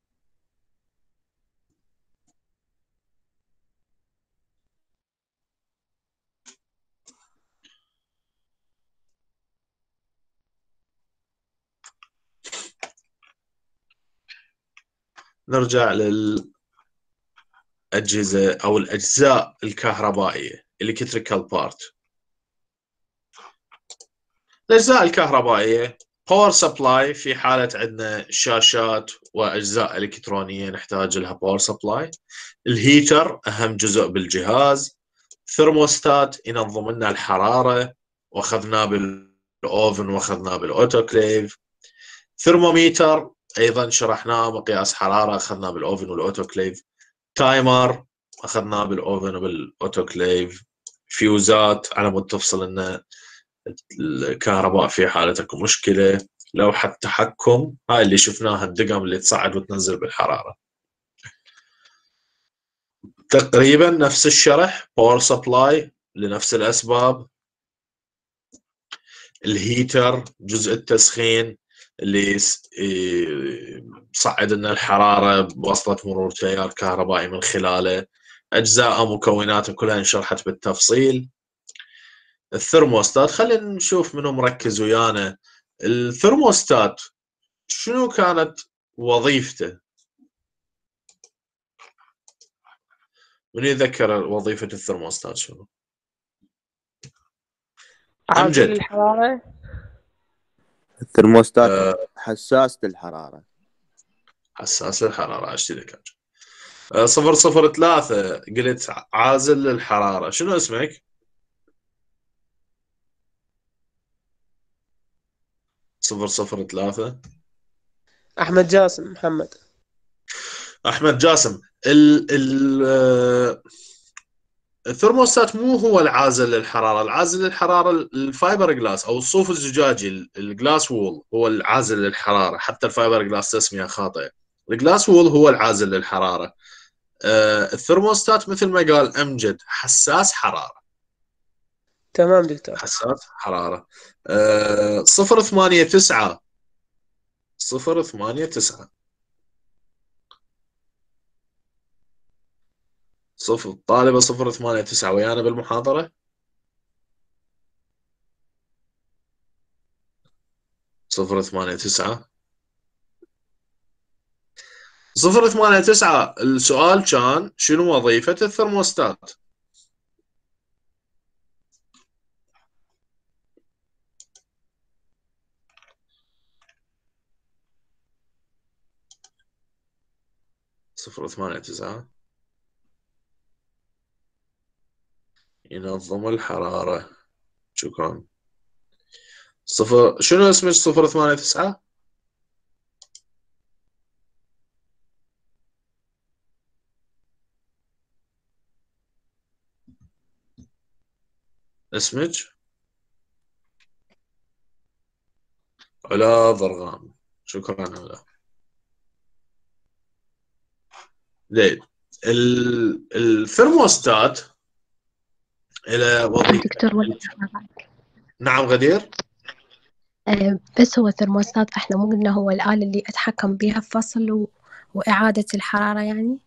Speaker 1: نرجع لل للأجهزة أو الأجزاء الكهربائية electrical part. الأجزاء الكهربائية power supply في حالة عندنا شاشات وأجزاء إلكترونية نحتاج لها power supply ال heater أهم جزء بالجهاز. ثرموستات ينظم لنا الحرارة واخذناه بال oven واخذناه بالأوتوكليف. ثرموميتر أيضا شرحناه مقياس حرارة اخذناه بال oven وال autoclave. timer أخذناه بال oven وبال autoclave. فيوزات على مود تفصل لنا الكهرباء في حالة اكو مشكلة. لوحة تحكم هاي اللي شفناها الدقم اللي تصعد وتنزل بالحرارة. تقريبا نفس الشرح power supply لنفس الأسباب. الهيتر جزء التسخين اللي يصعد لنا الحرارة بواسطة مرور تيار كهربائي من خلاله أجزاء مكوناته كلها انشرحت بالتفصيل الثرموستات خلينا نشوف منو مركز ويانا الثرموستات شنو كانت وظيفته من يذكر وظيفة الثرموستات شنو؟ أمجد.
Speaker 6: الحرارة
Speaker 7: الثرموستات
Speaker 1: آه.
Speaker 7: حساسة الحرارة
Speaker 1: حساس الحرارة اشتي ذكر آه، صفر صفر ثلاثة قلت عازل للحرارة شنو اسمك؟ صفر صفر ثلاثة.
Speaker 6: أحمد جاسم محمد.
Speaker 1: أحمد جاسم. ال ال آه، الثرموستات مو هو العازل للحرارة. العازل للحرارة ال fiber glass أو الصوف الزجاجي ال- ال glass wool هو العازل للحرارة. حتى ال fiber glass تسمية خاطئة. ال glass wool هو العازل للحرارة. آه، الثرموستات مثل ما قال أمجد حساس حرارة.
Speaker 6: تمام دكتور.
Speaker 1: حساس حرارة. آه، صفر ثمانية تسعة. صفر ثمانية تسعة. صفر طالبة صفر ثمانية تسعة ويانا بالمحاضرة؟ صفر ثمانية تسعة. صفر ثمانية تسعة. السؤال كان شنو وظيفة الثرموستات؟ صفر ثمانية تسعة. ينظم الحرارة. شكرا. صفر شنو اسمك صفر ثمانية تسعة؟ اسمك علا ضرغام شكرا علا زين. ال- الثرموستات إلى وظيفة
Speaker 9: دكتور
Speaker 1: نعم غدير.
Speaker 9: آه، بس هو الثرموستات إحنا مو قلنا هو الآلة اللي أتحكم بها في فصل و... وإعادة الحرارة يعني؟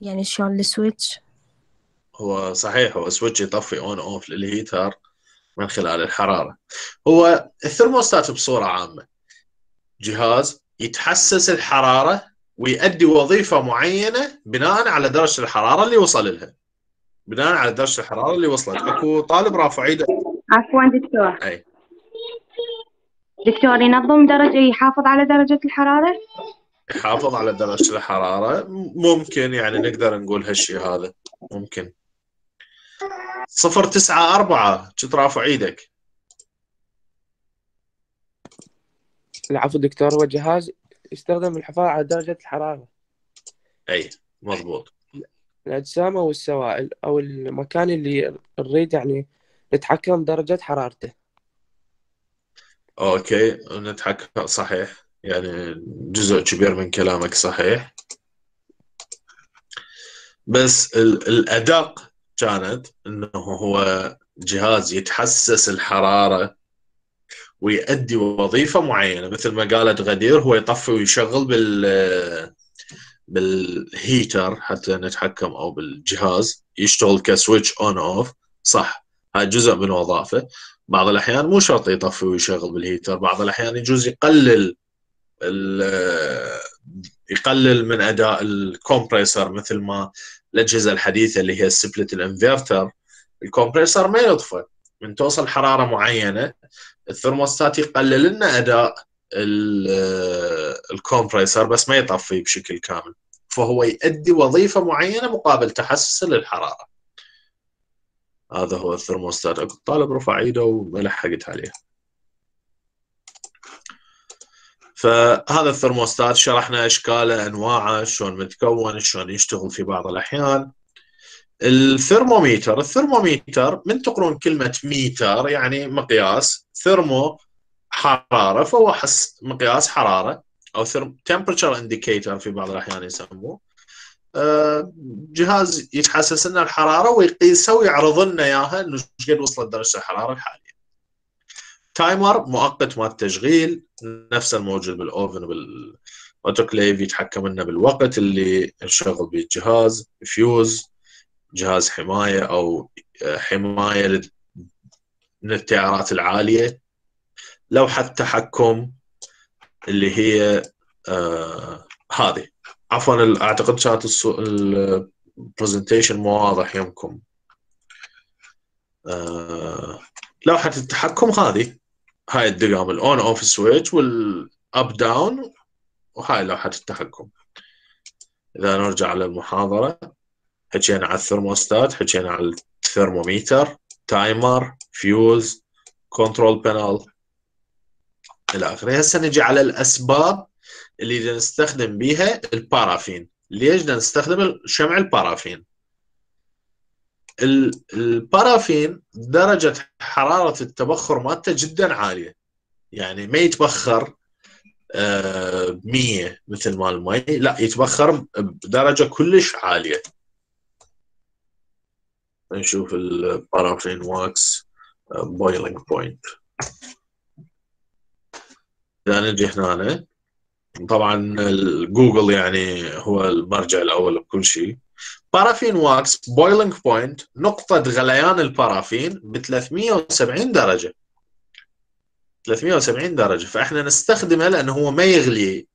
Speaker 9: يعني شلون ال switch؟
Speaker 1: هو صحيح هو switch يطفي on off لل heater من خلال الحرارة. هو الثرموستات بصورة عامة. جهاز يتحسس الحرارة ويؤدي وظيفة معينة بناء على درجة الحرارة اللي وصل لها. بناء على درجة الحرارة اللي وصلت. أكو طالب رافع إيده.
Speaker 10: عفوا دكتور.
Speaker 1: أي.
Speaker 10: دكتور ينظم درجة يحافظ على درجة الحرارة؟
Speaker 1: يحافظ على درجة الحرارة. ممكن يعني نقدر نقول هالشيء هذا. ممكن. صفر تسعة أربعة. كنت رافع إيدك؟
Speaker 6: العفو دكتور هو جهاز يستخدم للحفاظ على درجة الحرارة.
Speaker 1: أي مضبوط.
Speaker 6: الأجسام أو السوائل أو المكان اللي نريد يعني نتحكم بدرجة حرارته.
Speaker 1: أوكي نتحكم صحيح. يعني جزء كبير من كلامك صحيح. بس ال- الأدق كانت إنه هو جهاز يتحسس الحرارة ويؤدي وظيفة معينة مثل ما قالت غدير هو يطفي ويشغل بال بال heater حتى نتحكم أو بالجهاز يشتغل ك switch on off صح هاي جزء من وظائفه. بعض الأحيان مو شرط يطفي ويشغل بال heater بعض الأحيان يجوز يقلل يقلل من أداء ال compressor مثل ما الأجهزة الحديثة اللي هي ال split ال inverter ال compressor ما يطفى من توصل حرارة معينة الثرموستات يقلل لنا أداء ال- ال compressor بس ما يطفي بشكل كامل. فهو يؤدي وظيفة معينة مقابل تحسس للحرارة. هذا هو الثرموستات. اكو طالب رفع إيده وما لحقت عليه. فهذا الثرموستات شرحنا أشكاله أنواعه شلون متكون شلون يشتغل في بعض الأحيان ال thermometer ال thermometer من تقرون كلمة ميتر يعني مقياس thermo حرارة فهو حس مقياس حرارة أو temperature indicator في بعض الأحيان يسموه آه، جهاز يتحسس لنا الحرارة ويقيسها ويعرض لنا إياها إنه إيش قد وصلت درجة الحرارة الحالية. timer مؤقت مال التشغيل نفس الموجود بال oven وبال autoclave يتحكم لنا بالوقت اللي نشغل به. الجهاز فيوز جهاز حماية أو آه، حماية من التيارات العالية. لوحه تحكم اللي هي آه هذه. عفوا أعتقد كانت ال presentation مو واضح يمكم آه لوحه التحكم هذه. هاي الدقم ال on off switch وال up down وهاي لوحة التحكم. إذا نرجع للمحاضرة حكينا على الثرموستات حكينا على ال thermometer timer fuse control panel إلى آخره. هسه نجي على الأسباب اللي نستخدم بيها البارافين. ليش نستخدم شمع البارافين؟ ال- البارافين درجة حرارة التبخر مالته جدا عالية. يعني ما يتبخر آه، ب 100 مثل ما المي لا يتبخر بدرجة كلش عالية. نشوف ال paraffin wax boiling point إذا نجي هنا طبعا جوجل يعني هو المرجع الأول بكل شيء. paraffin wax boiling point نقطة غليان البارافين ب 370 درجة. 370 درجة. فإحنا نستخدمه لأنه هو ما يغلي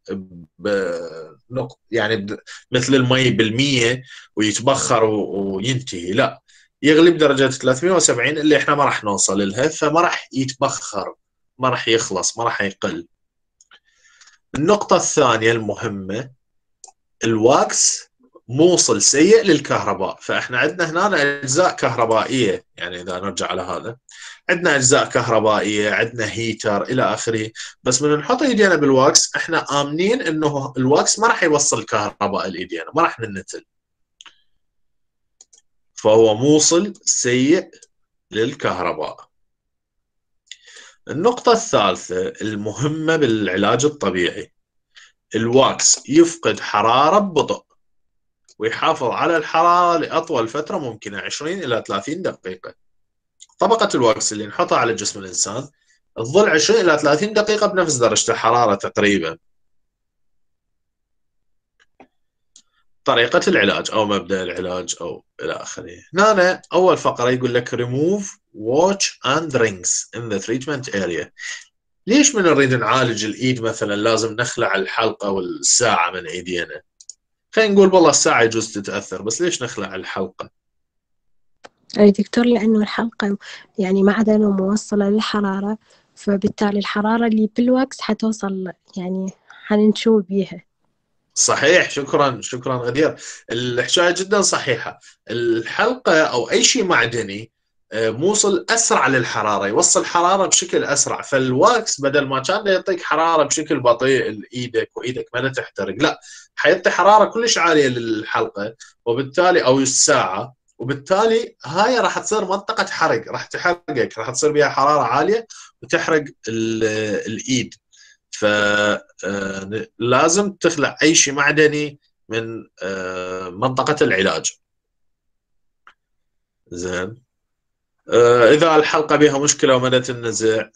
Speaker 1: بنقط يعني مثل المي بالمية ويتبخر وينتهي. لا. يغلي بدرجة 370 اللي إحنا ما راح نوصل لها فما راح يتبخر ما راح يخلص ما راح يقل. النقطة الثانية المهمة ال wax موصل سيء للكهرباء. فإحنا عندنا هنا أجزاء كهربائية. يعني إذا نرجع على هذا عندنا أجزاء كهربائية عندنا heater إلى آخره. بس من نحط إيدينا بال wax إحنا آمنين إنه ال wax ما راح يوصل كهرباء لإيدينا ما راح ننتل. فهو موصل سيء للكهرباء. النقطة الثالثة المهمة بالعلاج الطبيعي. الواكس يفقد حرارة ببطء. ويحافظ على الحرارة لأطول فترة ممكنة 20 إلى 30 دقيقة. طبقة الواكس اللي نحطها على جسم الإنسان تظل 20 إلى 30 دقيقة بنفس درجة الحرارة تقريبا. طريقة العلاج أو مبدأ العلاج أو إلى آخره. هنا أول فقرة يقول لك remove watch and rings in the treatment area. ليش من نريد نعالج الإيد مثلا؟ لازم نخلع الحلقة والساعة من أيدينا. خلينا نقول والله الساعة يجوز تتأثر بس ليش نخلع الحلقة؟
Speaker 9: أي دكتور لأنه الحلقة يعني معدنه موصلة للحرارة فبالتالي الحرارة اللي بالوكس حتوصل يعني حننشوف بيها.
Speaker 1: صحيح شكرا شكرا غدير. الحكاية جدا صحيحة. الحلقة أو أي شيء معدني موصل أسرع للحرارة يوصل حرارة بشكل أسرع. فالواكس بدل ما كان يعطيك حرارة بشكل بطيء لإيدك وإيدك ما تحترق لا حيعطي حرارة كلش عالية للحلقة وبالتالي أو الساعة وبالتالي هاي راح تصير منطقة حرق راح تحرقك راح تصير بها حرارة عالية وتحرق ال- الإيد. فلازم تخلع أي شيء معدني من آه، منطقة العلاج. زين. آه، إذا الحلقة بها مشكلة وما تنزع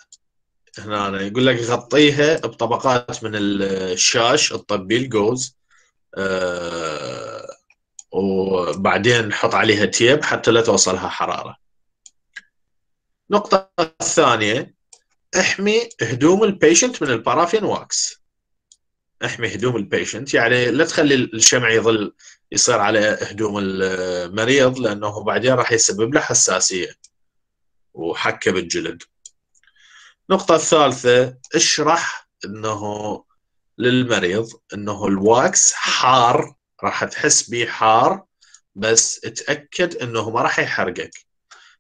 Speaker 1: هنا أنا يقول لك غطيها بطبقات من الشاش الطبي ال gauze آه، وبعدين نحط عليها tape حتى لا توصلها حرارة. النقطه الثانية احمي هدوم ال patient من ال paraffin wax. احمي هدوم ال patient يعني لا تخلي الشمع يظل يصير على هدوم المريض لأنه بعدين راح يسبب له حساسية. وحكه بالجلد. النقطة الثالثة اشرح إنه للمريض إنه الواكس حار راح تحس بيه حار بس اتأكد إنه ما راح يحرقك.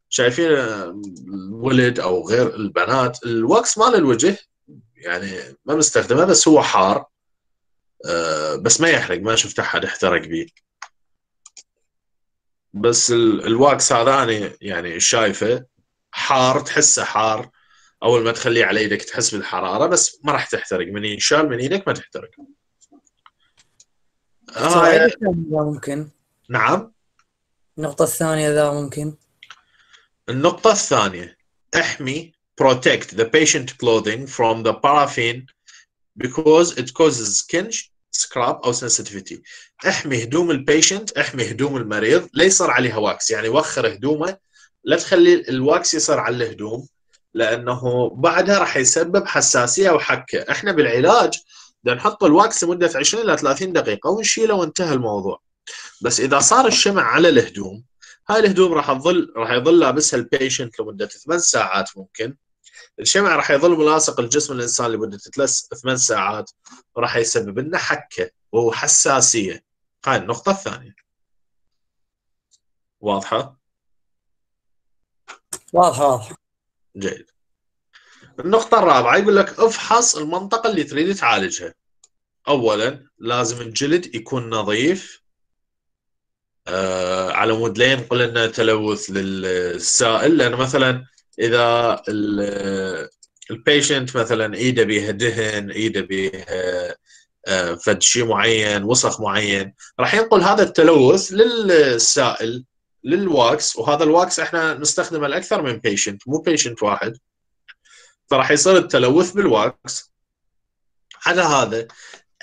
Speaker 1: شايفين الولد أو غير البنات الواكس مال الوجه يعني ما مستخدمة بس هو حار آه، بس ما يحرق ما شفت أحد احترق بيه بس ال- الواكس هذا يعني شايفه حار تحسه حار. أول ما تخليه على إيدك تحس بالحرارة بس ما راح تحترق. من ينشال من إيدك ما تحترق. آه
Speaker 3: إذا ممكن؟
Speaker 1: نعم.
Speaker 3: النقطة الثانية إذا ممكن.
Speaker 1: النقطة الثانية. احمي protect the patient clothing from the paraffin because it causes skin rash أو sensitivity. احمي هدوم ال patient احمي هدوم المريض. لا يصير عليها wax يعني وخر هدومه لا تخلي ال wax يصير على الهدوم لأنه بعدها راح يسبب حساسية وحكة. إحنا بالعلاج بدنا نحط ال wax لمدة 20 إلى 30 دقيقة ونشيله وانتهى الموضوع. بس إذا صار الشمع على الهدوم هاي الهدوم راح تظل راح يظل لابسها ال patient لمدة 8 ساعات ممكن. الشمع راح يظل ملاصق الجسم الانسان لمدة 8 ساعات وراح يسبب لنا حكة وهو حساسيه هاي النقطة الثانية. واضحة؟
Speaker 3: واضحة واضحة
Speaker 1: جيد. النقطة الرابعة يقول لك افحص المنطقة اللي تريد تعالجها. أولا لازم الجلد يكون نظيف. آه على مود لا ينقل لنا تلوث للسائل. لأن مثلا إذا ال patient مثلا إيده بيها دهن إيده بيها آه، فد شيء معين وسخ معين راح ينقل هذا التلوث للسائل. للواكس وهذا الواكس إحنا نستخدمه لأكثر من patient مو patient واحد فراح يصير التلوث بال wax على هذا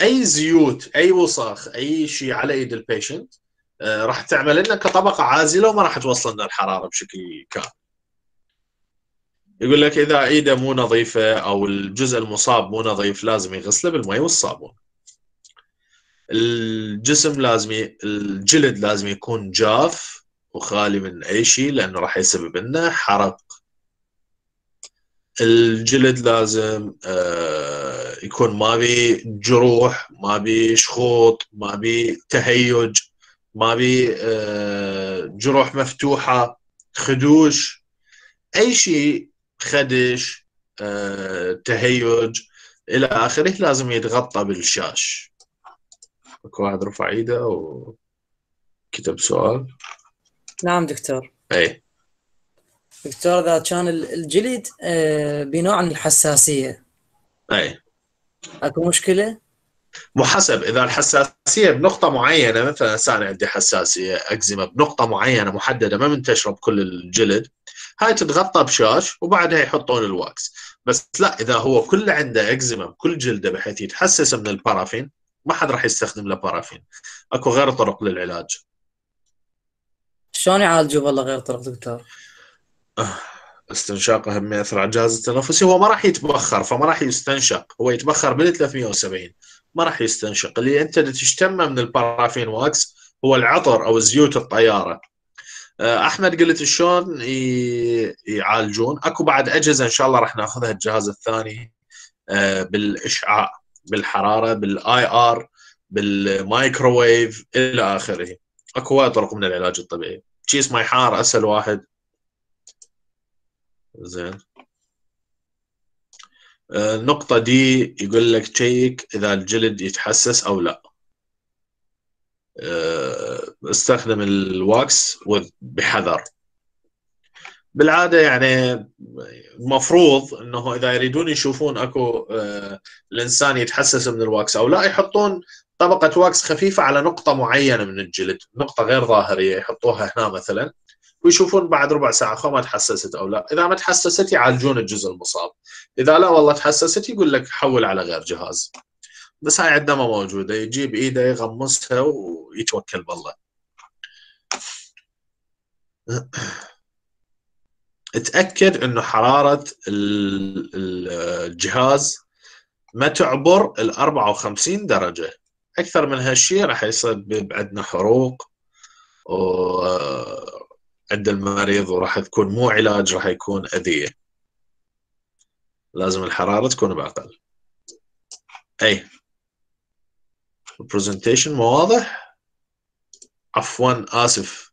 Speaker 1: أي زيوت أي وسخ أي شيء على إيد ال patient آه، راح تعمل لنا كطبقة عازلة وما راح توصل لنا الحرارة بشكل كامل. يقول لك إذا إيده مو نظيفة أو الجزء المصاب مو نظيف لازم يغسله بالماء والصابون. الجسم لازم ي... الجلد لازم يكون جاف وخالي من اي شيء لأنه راح يسبب لنا حرق. الجلد لازم آه، يكون ما بي جروح ما بي شخوط ما بي تهيج ما بي آه، جروح مفتوحة خدوش أي شيء خدش آه، تهيج إلى آخره لازم يتغطى بالشاش أكو واحد رفع إيده وكتب سؤال
Speaker 3: نعم دكتور.
Speaker 1: أي.
Speaker 3: دكتور إذا كان ال- الجلد آه، بنوع من الحساسية.
Speaker 1: أي.
Speaker 3: أكو مشكلة؟
Speaker 1: مو حسب. إذا الحساسية بنقطة معينة مثلا أنا عندي حساسية أكزيما بنقطة معينة محددة ما منتشرة بكل الجلد هاي تتغطى بشاش وبعدها يحطون ال wax. بس لا إذا هو كله عنده أكزيما بكل جلده بحيث يتحسس من البارافين ما حد راح يستخدم له بارافين. أكو غير طرق للعلاج.
Speaker 3: شلون يعالجوا والله غير طرق دكتور؟
Speaker 1: استنشاقه هم يأثر على الجهاز التنفسي. هو ما راح يتبخر فما راح يستنشق. هو يتبخر بال 370 ما راح يستنشق. اللي أنت تشتمه من ال paraffin wax هو العطر أو زيوت الطيارة. آه، أحمد قلت شلون يعالجون؟ أكو بعد أجهزة إن شاء الله راح ناخذها. الجهاز الثاني آه، بالإشعاع بالحرارة بال IR بال microwave إلى آخره. أكو وايد طرق من العلاج الطبيعي. كيس ماي حار أسهل واحد. زين. آه، النقطة D يقول لك check إذا الجلد يتحسس أو لا. آه، استخدم ال wax بحذر. بالعادة يعني المفروض أنه إذا يريدون يشوفون أكو آه، الإنسان يتحسس من ال wax أو لا يحطون طبقة واكس خفيفة على نقطة معينة من الجلد نقطة غير ظاهرية يحطوها هنا مثلا ويشوفون بعد ربع ساعة خو ما تحسست أو لا. إذا ما تحسست يعالجون الجزء المصاب. إذا لا والله تحسست يقول لك حول على غير جهاز. بس هاي عندنا ما موجودة يجيب إيده يغمسها ويتوكل بالله. اتأكد أنه حرارة ال- ال- الجهاز ما تعبر ال 54 درجة. أكثر من هالشيء راح يسبب عندنا حروق عند المريض وراح تكون مو علاج راح يكون أذية. لازم الحرارة تكون بأقل. أي. ال presentation مو واضح عفوا آسف.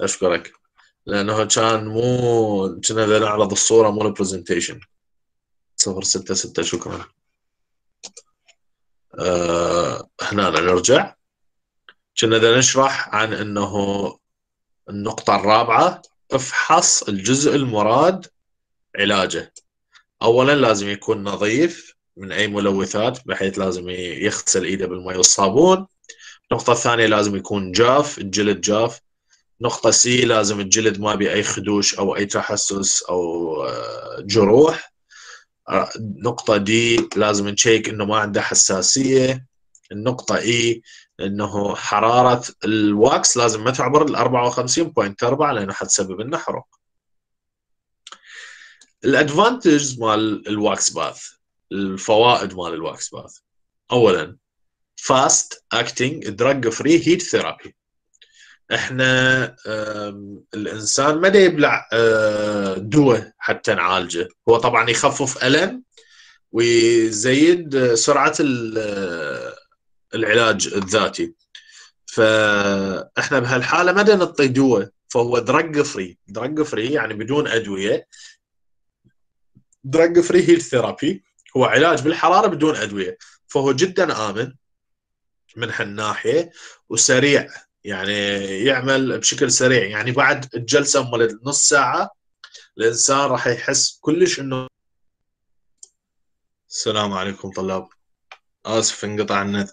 Speaker 1: أشكرك. لأنه كان مو كنا نعرض الصورة مو ال presentation 066 شكرا. هنا نرجع. كنا بدنا نشرح عن إنه النقطة الرابعة افحص الجزء المراد علاجه. اولا لازم يكون نظيف من أي ملوثات بحيث لازم يغسل إيده بالماء والصابون. النقطة الثانية لازم يكون جاف الجلد جاف. نقطة سي لازم الجلد ما بي أي خدوش أو أي تحسس أو آه، جروح. آه، نقطة D لازم نشيك إنه ما عنده حساسية. النقطة E إنه حرارة ال wax لازم ما تعبر ال 54.4 لأنه حتسبب لنا حرق. ال advantages مال ال wax bath الفوائد مال ال wax bath اولا fast acting drug free heat therapy إحنا الإنسان ما يبلع آه، دواء حتى نعالجه. هو طبعا يخفف ألم ويزيد سرعة العلاج الذاتي. فإحنا بهالحالة ما نعطي دواء فهو drug free drug free يعني بدون أدوية. drug free heat therapy هو علاج بالحرارة بدون أدوية. فهو جدا آمن من هالناحية وسريع. يعني يعمل بشكل سريع. يعني بعد الجلسة مال نص ساعة الإنسان راح يحس كلش إنه السلام عليكم طلاب. آسف انقطع النت.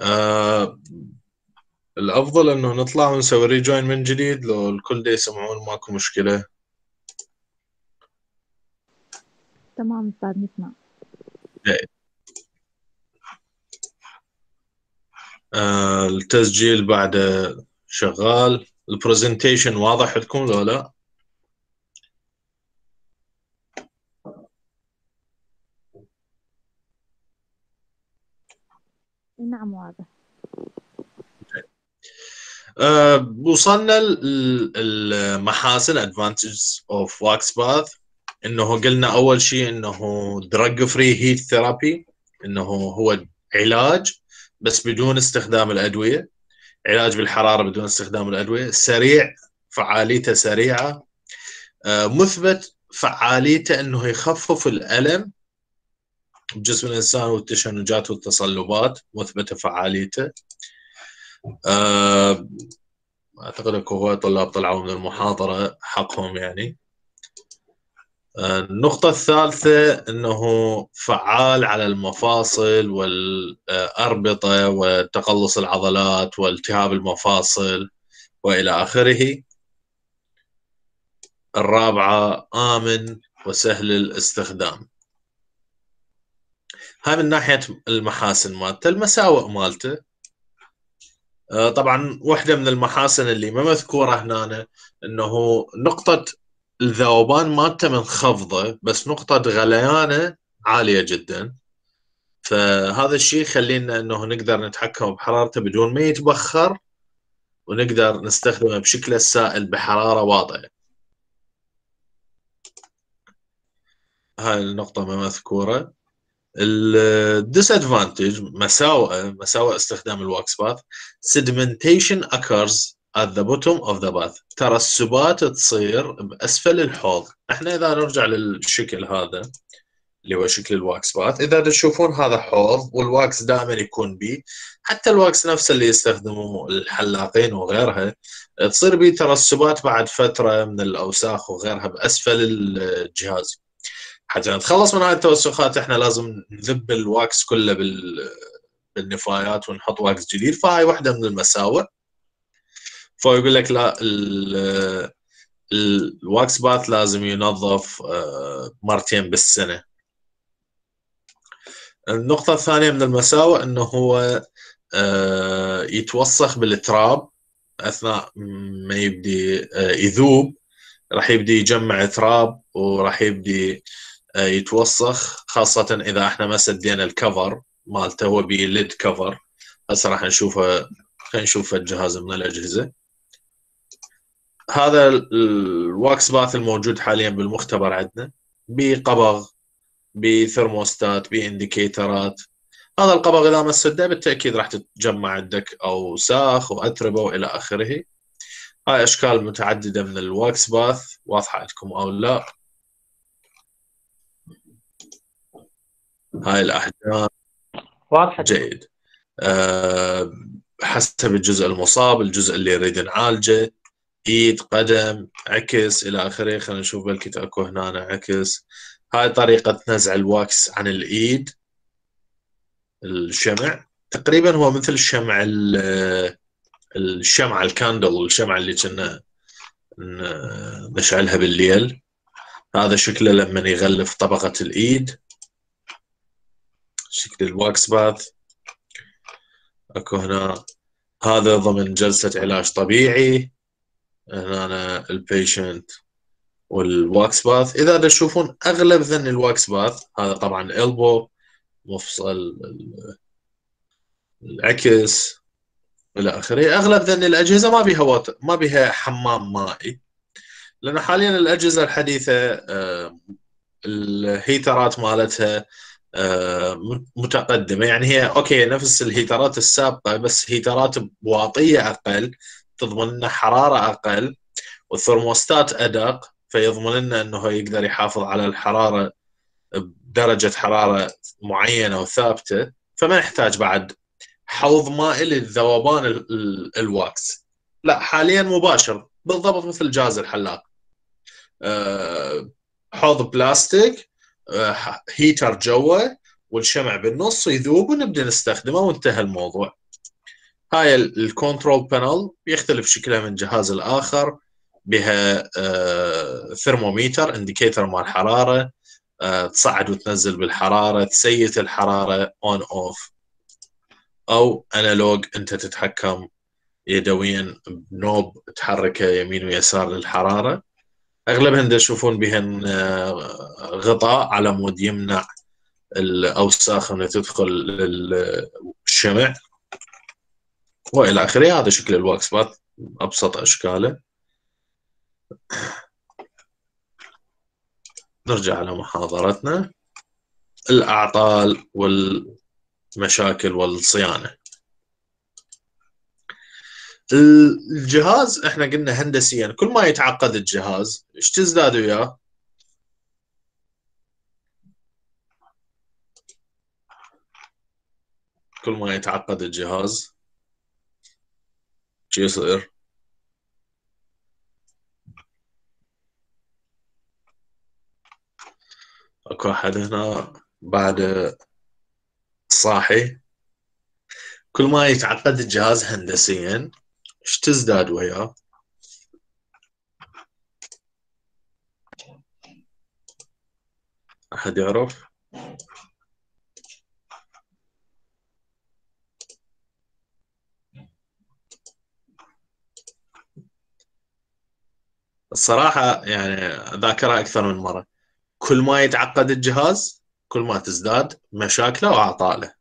Speaker 1: آه الأفضل إنه نطلع ونسوي ريجوين من جديد لو الكل دي يسمعون ماكو مشكلة.
Speaker 4: تمام أستاذ نسمع.
Speaker 1: آه التسجيل بعد شغال. ال presentation واضح لكم لو لا؟
Speaker 4: نعم واضح.
Speaker 1: آه وصلنا المحاسن advantages of wax bath إنه قلنا أول شيء إنه drug free heat therapy إنه هو علاج بس بدون استخدام الأدوية. علاج بالحرارة بدون استخدام الأدوية. سريع فعاليته سريعة. آه مثبت فعاليته إنه يخفف الألم بجسم الإنسان والتشنجات والتصلبات. مثبتة فعاليته. أه أعتقد اكو هو طلاب طلعوا من المحاضرة حقهم يعني. النقطة الثالثة إنه فعال على المفاصل والأربطة وتقلص العضلات والتهاب المفاصل وإلى آخره. الرابعة آمن وسهل الاستخدام. هاي من ناحية المحاسن مالته المساوئ مالته آه، طبعا واحدة من المحاسن اللي ما مذكورة هنا إنه نقطة الذوبان مالته منخفضه بس نقطة غليانة عالية جدا. فهذا الشيء يخلينا إنه نقدر نتحكم بحرارته بدون ما يتبخر ونقدر نستخدمه بشكل السائل بحرارة واضحة. هاي النقطة ما مذكورة. ال disadvantage مساوئ مساوئ استخدام ال wax bath. sedimentation occurs at the bottom of the bath. ترسبات تصير بأسفل الحوض. إحنا إذا نرجع للشكل هذا اللي هو شكل ال wax bath إذا تشوفون هذا حوض وال wax دائما يكون بيه حتى ال wax نفسه اللي يستخدموه الحلاقين وغيرها تصير بيه ترسبات بعد فترة من الأوساخ وغيرها بأسفل الجهاز. حتى نتخلص من هاي التوسخات إحنا لازم نذب ال wax كله بال بالنفايات ونحط wax جديد. فهاي واحدة من المساوئ. فيقول لك لا ال wax bath لازم ينظف آه، مرتين بالسنة. النقطة الثانية من المساوئ إنه هو آه، يتوسخ بالتراب أثناء ما يبدي آه، يذوب. راح يبدي يجمع تراب وراح يبدي يتوسخ خاصة إذا إحنا ما سدينا ال cover مالته هو ب lid cover. هسه راح نشوفه خلينا نشوف الجهاز من الأجهزة. هذا ال- ال wax bath الموجود حاليا بالمختبر عندنا بقبغ بثرموستات بإنديكيترات. هذا القبغ إذا ما سده بالتأكيد راح تتجمع عندك اوساخ واتربه والى آخره. هاي أشكال متعددة من ال wax bath واضحة عندكم أو لا؟ هاي الأحجام.
Speaker 11: واضحة
Speaker 1: جيد. أه حسب الجزء المصاب الجزء اللي يريد نعالجه إيد قدم عكس إلى آخره. خلينا نشوف بلكي أكو هنا عكس. هاي طريقة نزع ال wax عن الإيد. الشمع. تقريبا هو مثل الشمع ال- الشمعة ال candle الشمعة اللي كنا نشعلها بالليل. هذا شكله لما يغلف طبقة الإيد. شكل ال wax bath. أكو هنا. هذا ضمن جلسة علاج طبيعي. هنا ال patient وال wax bath إذا تشوفون أغلب ذن ال wax bath هذا طبعا ال elbow مفصل ال- العكس إلى آخره. أغلب ذن الأجهزة ما بيها. ما بيها حمام مائي. لأن حاليا الأجهزة الحديثة آه، الهيترات مالتها آه، متقدمة. يعني هي okay نفس الهيترات السابقة بس هيترات بواطيه أقل. تضمن لنا حرارة أقل والثرموستات أدق فيضمن لنا إنه يقدر يحافظ على الحرارة بدرجة حرارة معينة وثابتة فما يحتاج بعد حوض مائي للذوبان ال- ال- ال wax. لا حاليا مباشر بالضبط مثل جهاز الحلاق. آه، حوض بلاستيك آه، heater جوا والشمع بالنص يذوب ونبدأ نستخدمه وانتهى الموضوع. هاي ال- ال control panel يختلف شكلها من جهاز الآخر بها آه، thermometer indicator مال حرارة آه، تصعد وتنزل بالحرارة ت set الحرارة on off أو analog أنت تتحكم يدويا ب knob تحركه يمين ويسار للحرارة. أغلبهن تشوفون بهن آه، غطاء على مود يمنع الأوساخ إنها تدخل للشمع والى اخره هذا شكل ال wax bath أبسط أشكاله. نرجع على محاضرتنا. الأعطال والمشاكل والصيانة. الجهاز إحنا قلنا هندسيا كل ما يتعقد الجهاز إيش تزداد وياه؟ كل ما يتعقد الجهاز. شو يصير؟ أكو أحد هنا بعد صاحي كل ما يتعقد الجهاز هندسيا إيش تزداد وياه؟ أحد يعرف؟ الصراحة يعني ذاكرها أكثر من مرة. كل ما يتعقد الجهاز كل ما تزداد مشاكله وأعطاله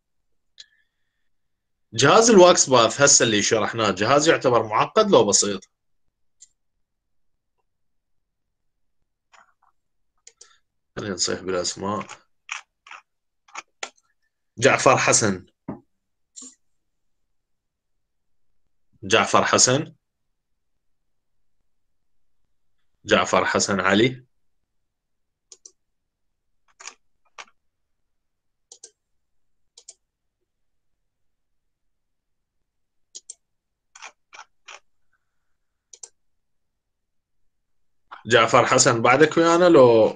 Speaker 1: جهاز الواكس باث هسه اللي شرحناه جهاز يعتبر معقد لو بسيط. خلينا نصيح بالأسماء. جعفر حسن. جعفر حسن. جعفر حسن علي. جعفر حسن بعدك ويانا لو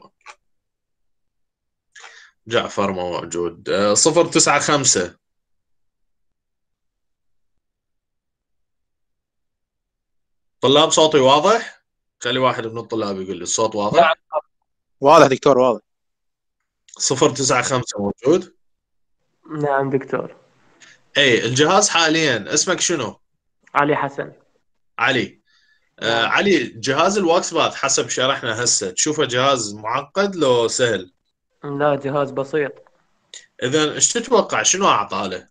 Speaker 1: جعفر ما موجود. آه، صفر تسعة خمسة. طلاب صوتي واضح؟ خلي واحد من الطلاب يقول لي الصوت واضح؟
Speaker 5: واضح دكتور واضح.
Speaker 1: صفر تسعة خمسة موجود؟
Speaker 11: نعم دكتور.
Speaker 1: اي الجهاز حاليا اسمك شنو؟
Speaker 11: علي حسن.
Speaker 1: علي. آه علي جهاز الواكس باث حسب شرحنا هسه. تشوفه جهاز معقد لو سهل؟
Speaker 11: لا جهاز بسيط.
Speaker 1: اذا إيش تتوقع؟ شنو اعطاله؟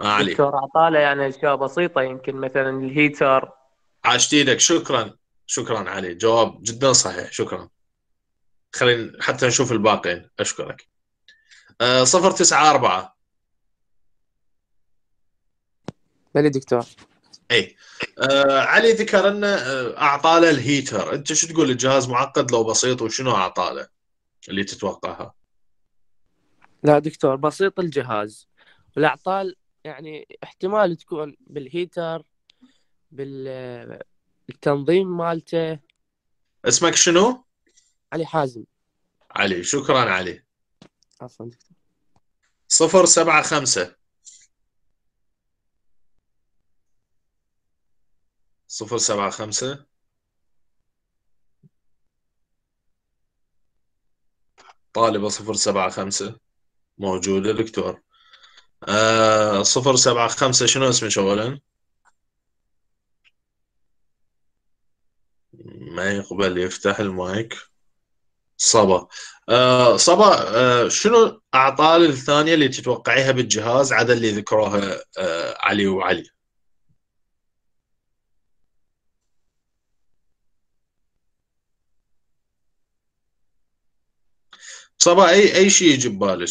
Speaker 1: آه علي
Speaker 11: دكتور اعطاله يعني أشياء بسيطة يمكن مثلا ال heater.
Speaker 1: عاشت إيدك شكرا. شكرا علي جواب جدا صحيح. شكرا. خلينا حتى نشوف الباقين أشكرك. آه صفر تسعة أربعة.
Speaker 6: بلي دكتور؟
Speaker 1: اي آه علي ذكر انه آه، اعطاله ال heater. أنت شو تقول؟ الجهاز معقد لو بسيط؟ وشنو اعطاله اللي تتوقعها؟
Speaker 6: لا دكتور بسيط الجهاز. والأعطال يعني احتمال تكون بالهيتر بالتنظيم مالته.
Speaker 1: اسمك شنو؟
Speaker 6: علي حازم.
Speaker 1: علي شكرا علي.
Speaker 6: عفوا. دكتور
Speaker 1: صفر سبعة خمسة. صفر سبعة خمسة. طالبة صفر سبعة خمسة. موجودة دكتور. آه صفر سبعة خمسة شنو اسمك أولا؟ ما يقبل يفتح المايك. صبا. آه صبا آه شنو أعطال الثانية اللي تتوقعيها بالجهاز عدا اللي ذكروها آه علي وعلي؟ صبا أي أي شيء يجي ببالك؟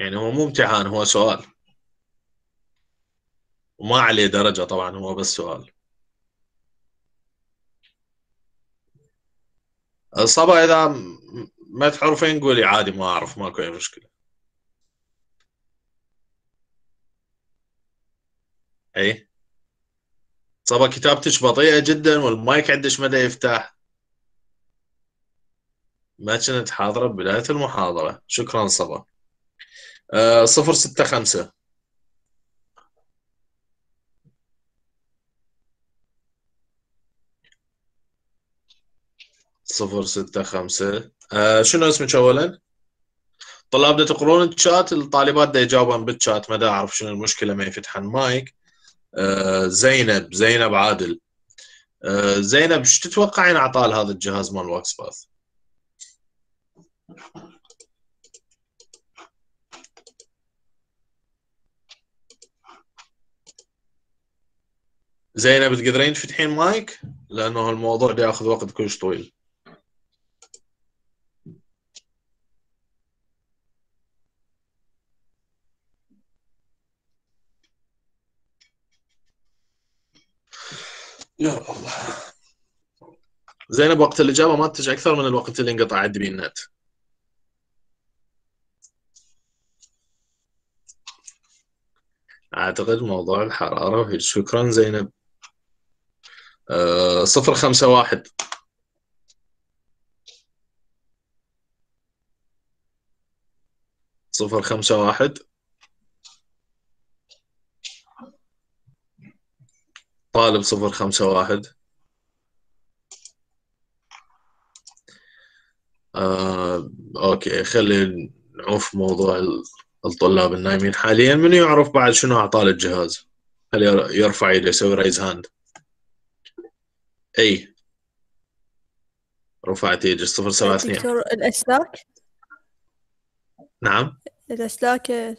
Speaker 1: يعني هو مو امتحان هو سؤال. وما عليه درجة طبعا هو بس سؤال. صبا إذا ما تعرفين قولي عادي ما أعرف ماكو أي مشكلة. أي؟ صبا كتابتك بطيئة جدا والمايك عندك مدى يفتح. ما كنت حاضرة ببداية المحاضرة. شكرا صبا. صفر ستة خمسة صفر ستة خمسة آه، شنو اسمك أولا؟ طلاب دا تقرون الشات الطالبات دا يجاوبون بالشات ما دا أعرف شنو المشكلة ما يفتحن مايك آه، زينب زينب عادل آه، زينب إيش تتوقعين أعطال هذا الجهاز مال واكس باث؟ زينب تقدرين تفتحين مايك؟ لأنه الموضوع ده ياخذ وقت كلش طويل. يا الله. زينب وقت الإجابة ما تجي أكثر من الوقت اللي انقطع عندي بيه النت. أعتقد موضوع الحرارة. وهيك شكرا زينب. صفر خمسة واحد. صفر خمسة واحد. طالب صفر خمسة واحد. آه، okay خلي نعوف موضوع ال- الطلاب النايمين حاليا. من يعرف بعد شنو أعطال الجهاز هل ير- يرفع يده يسوي raise hand أي. رفعت سبعة اثنين.
Speaker 8: دكتور الأسلاك؟
Speaker 1: نعم.
Speaker 8: الأسلاك؟ آه،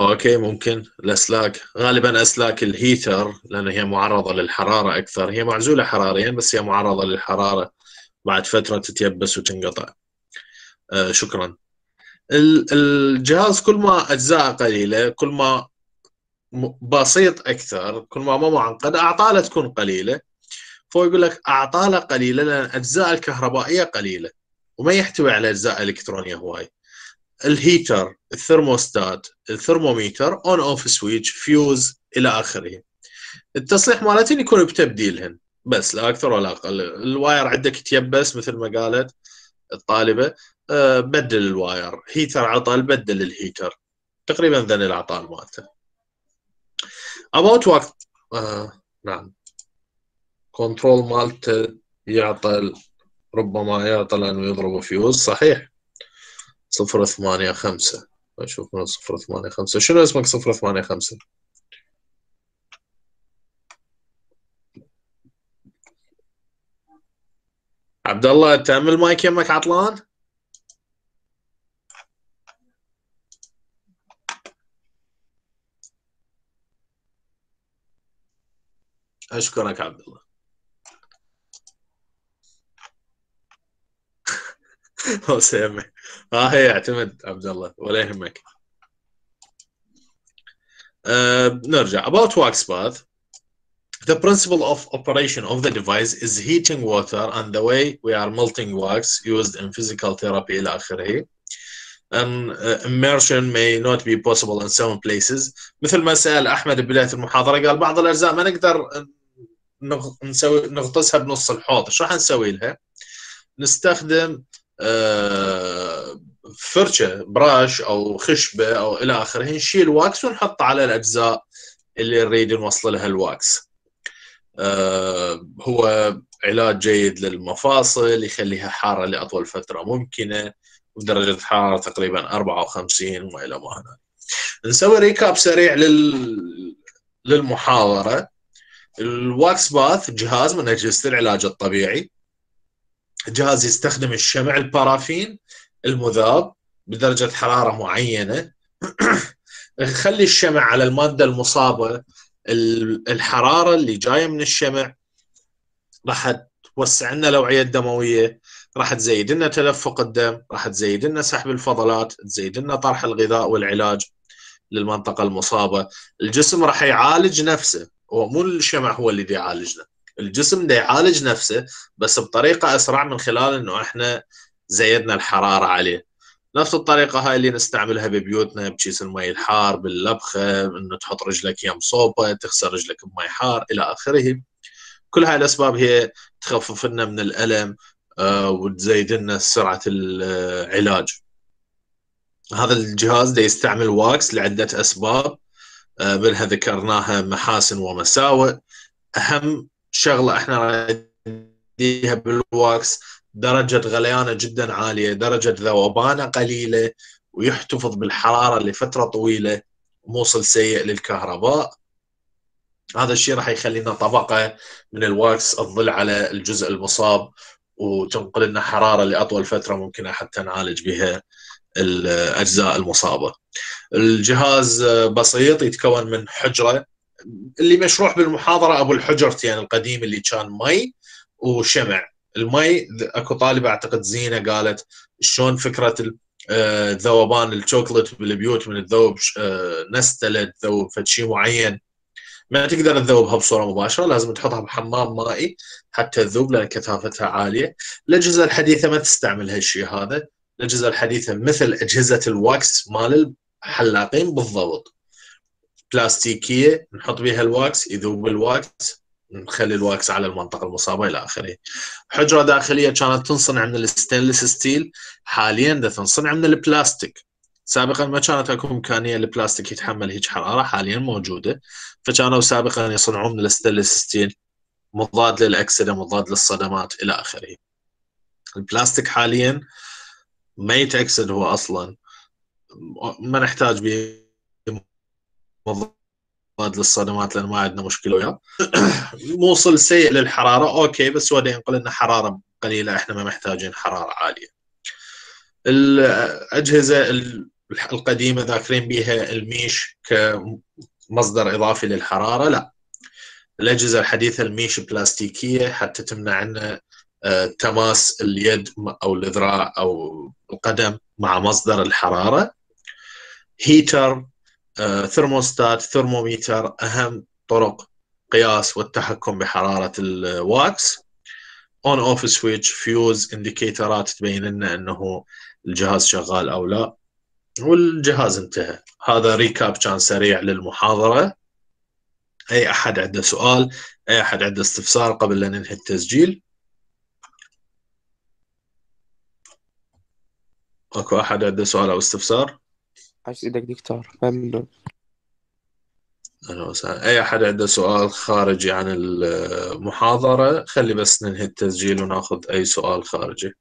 Speaker 1: okay ممكن. الأسلاك. غالبا أسلاك ال heater لأن هي معرضة للحرارة أكثر. هي معزولة حراريا بس هي معرضة للحرارة بعد فترة تتيبس وتنقطع. آه شكرا. ال- الجهاز كل ما أجزاء قليلة كل ما بسيط أكثر. كل ما ما معقد اعطاله تكون قليلة. فهو يقول لك اعطاله قليلة لأن أجزاء الكهربائية قليلة وما يحتوي على أجزاء إلكترونية هواي. ال heater ال thermostat ال thermometer on off switch fuse إلى آخره. التصليح مالتهن يكون بتبديلهن بس لا أكثر ولا أقل. ال wire عندك تيبس مثل ما قالت الطالبة. آه، بدل ال wire. heater عطل بدل ال heater. تقريبا ذن الاعطال مالته. about وقت آه نعم. control مالته يعطل ربما يعطل أنه يضرب فيوز صحيح. صفر ثمانية خمسة. أشوف من صفر ثمانية خمسة. شنو اسمك صفر ثمانية خمسة؟ عبد الله تعمل مايك يمك عطلان؟ اشكرك عبد الله سيمي آه هي اعتمد عبد الله ولا يهمك آه نرجع about wax bath the principle of operation of the device is heating water and the way we are melting wax used in physical therapy إلى آخره. An uh, immersion may not be possible in some places مثل ما سأل أحمد ببداية المحاضرة قال بعض الأجزاء ما نقدر نسوي نغطسها بنص الحوض إيش راح نسوي لها؟ نستخدم آه، فرشة brush أو خشبة أو إلى آخره نشيل wax ونحط على الأجزاء اللي نريد نوصل لها ال wax آه، هو علاج جيد للمفاصل يخليها حارة لأطول فترة ممكنة بدرجة حرارة تقريبا 54 وما إلى ما هنالك. نسوي recap سريع لل للمحاضره ال wax bath جهاز من اجهزه العلاج الطبيعي. جهاز يستخدم الشمع البارافين المذاب بدرجة حرارة معينة. يخلي الشمع على المادة المصابة ال- الحرارة اللي جاية من الشمع. راح توسع لنا الأوعية الدموية راح تزيد لنا تدفق الدم راح تزيد لنا سحب الفضلات تزيد لنا طرح الغذاء والعلاج للمنطقة المصابة. الجسم راح يعالج نفسه. هو مو الشمع هو اللي يعالجنا الجسم ده يعالج نفسه بس بطريقة أسرع من خلال إنه إحنا زيدنا الحرارة عليه. نفس الطريقة هاي اللي نستعملها ببيوتنا بكيس المي الحار باللبخة إنه تحط رجلك يم صوبة تغسل رجلك بمي حار إلى آخره. كل هاي الأسباب هي تخفف لنا من الألم آه، وتزيد لنا سرعة العلاج. هذا الجهاز ده يستعمل واكس لعدة أسباب. منها ذكرناها محاسن ومساوئ أهم شغلة إحنا نريديها بالواكس درجة غليانة جدا عالية درجة ذوبانة قليلة ويحتفظ بالحرارة لفترة طويلة موصل سيء للكهرباء هذا الشيء راح يخلينا طبقة من الواكس تظل على الجزء المصاب وتنقل لنا حرارة لأطول فترة ممكن حتى نعالج بها الأجزاء المصابة. الجهاز بسيط يتكون من حجرة. اللي مشروح بالمحاضرة أبو الحجرتين القديم اللي كان مي وشمع. المي أكو طالبة أعتقد زينة قالت شلون فكرة آه، ذوبان الشوكولات بالبيوت من ش- آه، نستله تذوب فد شيء معين. ما تقدر تذوبها بصورة مباشرة لازم تحطها بحمام مائي حتى تذوب لأن كثافتها عالية. الأجهزة الحديثة ما تستعمل هالشيء هذا. الأجهزة الحديثة مثل أجهزة ال wax مال الحلاقين بالضبط بلاستيكية نحط بها ال wax يذوب ال wax نخلي ال wax على المنطقة المصابة إلى آخره. حجرة داخلية كانت تنصنع من ال stainless steel حاليا تنصنع من البلاستيك. سابقا ما كانت أكو إمكانية البلاستيك يتحمل هيك حرارة حاليا موجودة فكانوا سابقا يصنعون من ال stainless steel مضاد للأكسدة مضاد للصدمات إلى آخره. البلاستيك حاليا ما يتأكسد هو أصلا ما نحتاج مضاد للصدمات لأن ما عندنا مشكلة وياه. موصل سيء للحرارة okay بس هو ينقل لنا حرارة قليلة إحنا ما محتاجين حرارة عالية. الأجهزة القديمة ذاكرين بها ال mesh كمصدر إضافي للحرارة لا. الأجهزة الحديثة ال mesh بلاستيكية حتى تمنع عنا آه، تماس اليد أو الذراع أو القدم مع مصدر الحرارة. heater آه، thermostat thermometer أهم طرق قياس والتحكم بحرارة ال wax. on off switch fuse indicator ات تبين لنا أنه الجهاز شغال أو لا والجهاز انتهى. هذا recap كان سريع للمحاضرة. أي أحد عنده سؤال أي أحد عنده استفسار قبل لا ننهي التسجيل؟ أكو أحد عنده سؤال أو استفسار؟
Speaker 6: عاشت إيدك دكتور ممنون
Speaker 1: أهلا وسهلا أي أحد عنده سؤال خارجي عن المحاضرة خلي بس ننهي التسجيل وناخذ أي سؤال خارجي.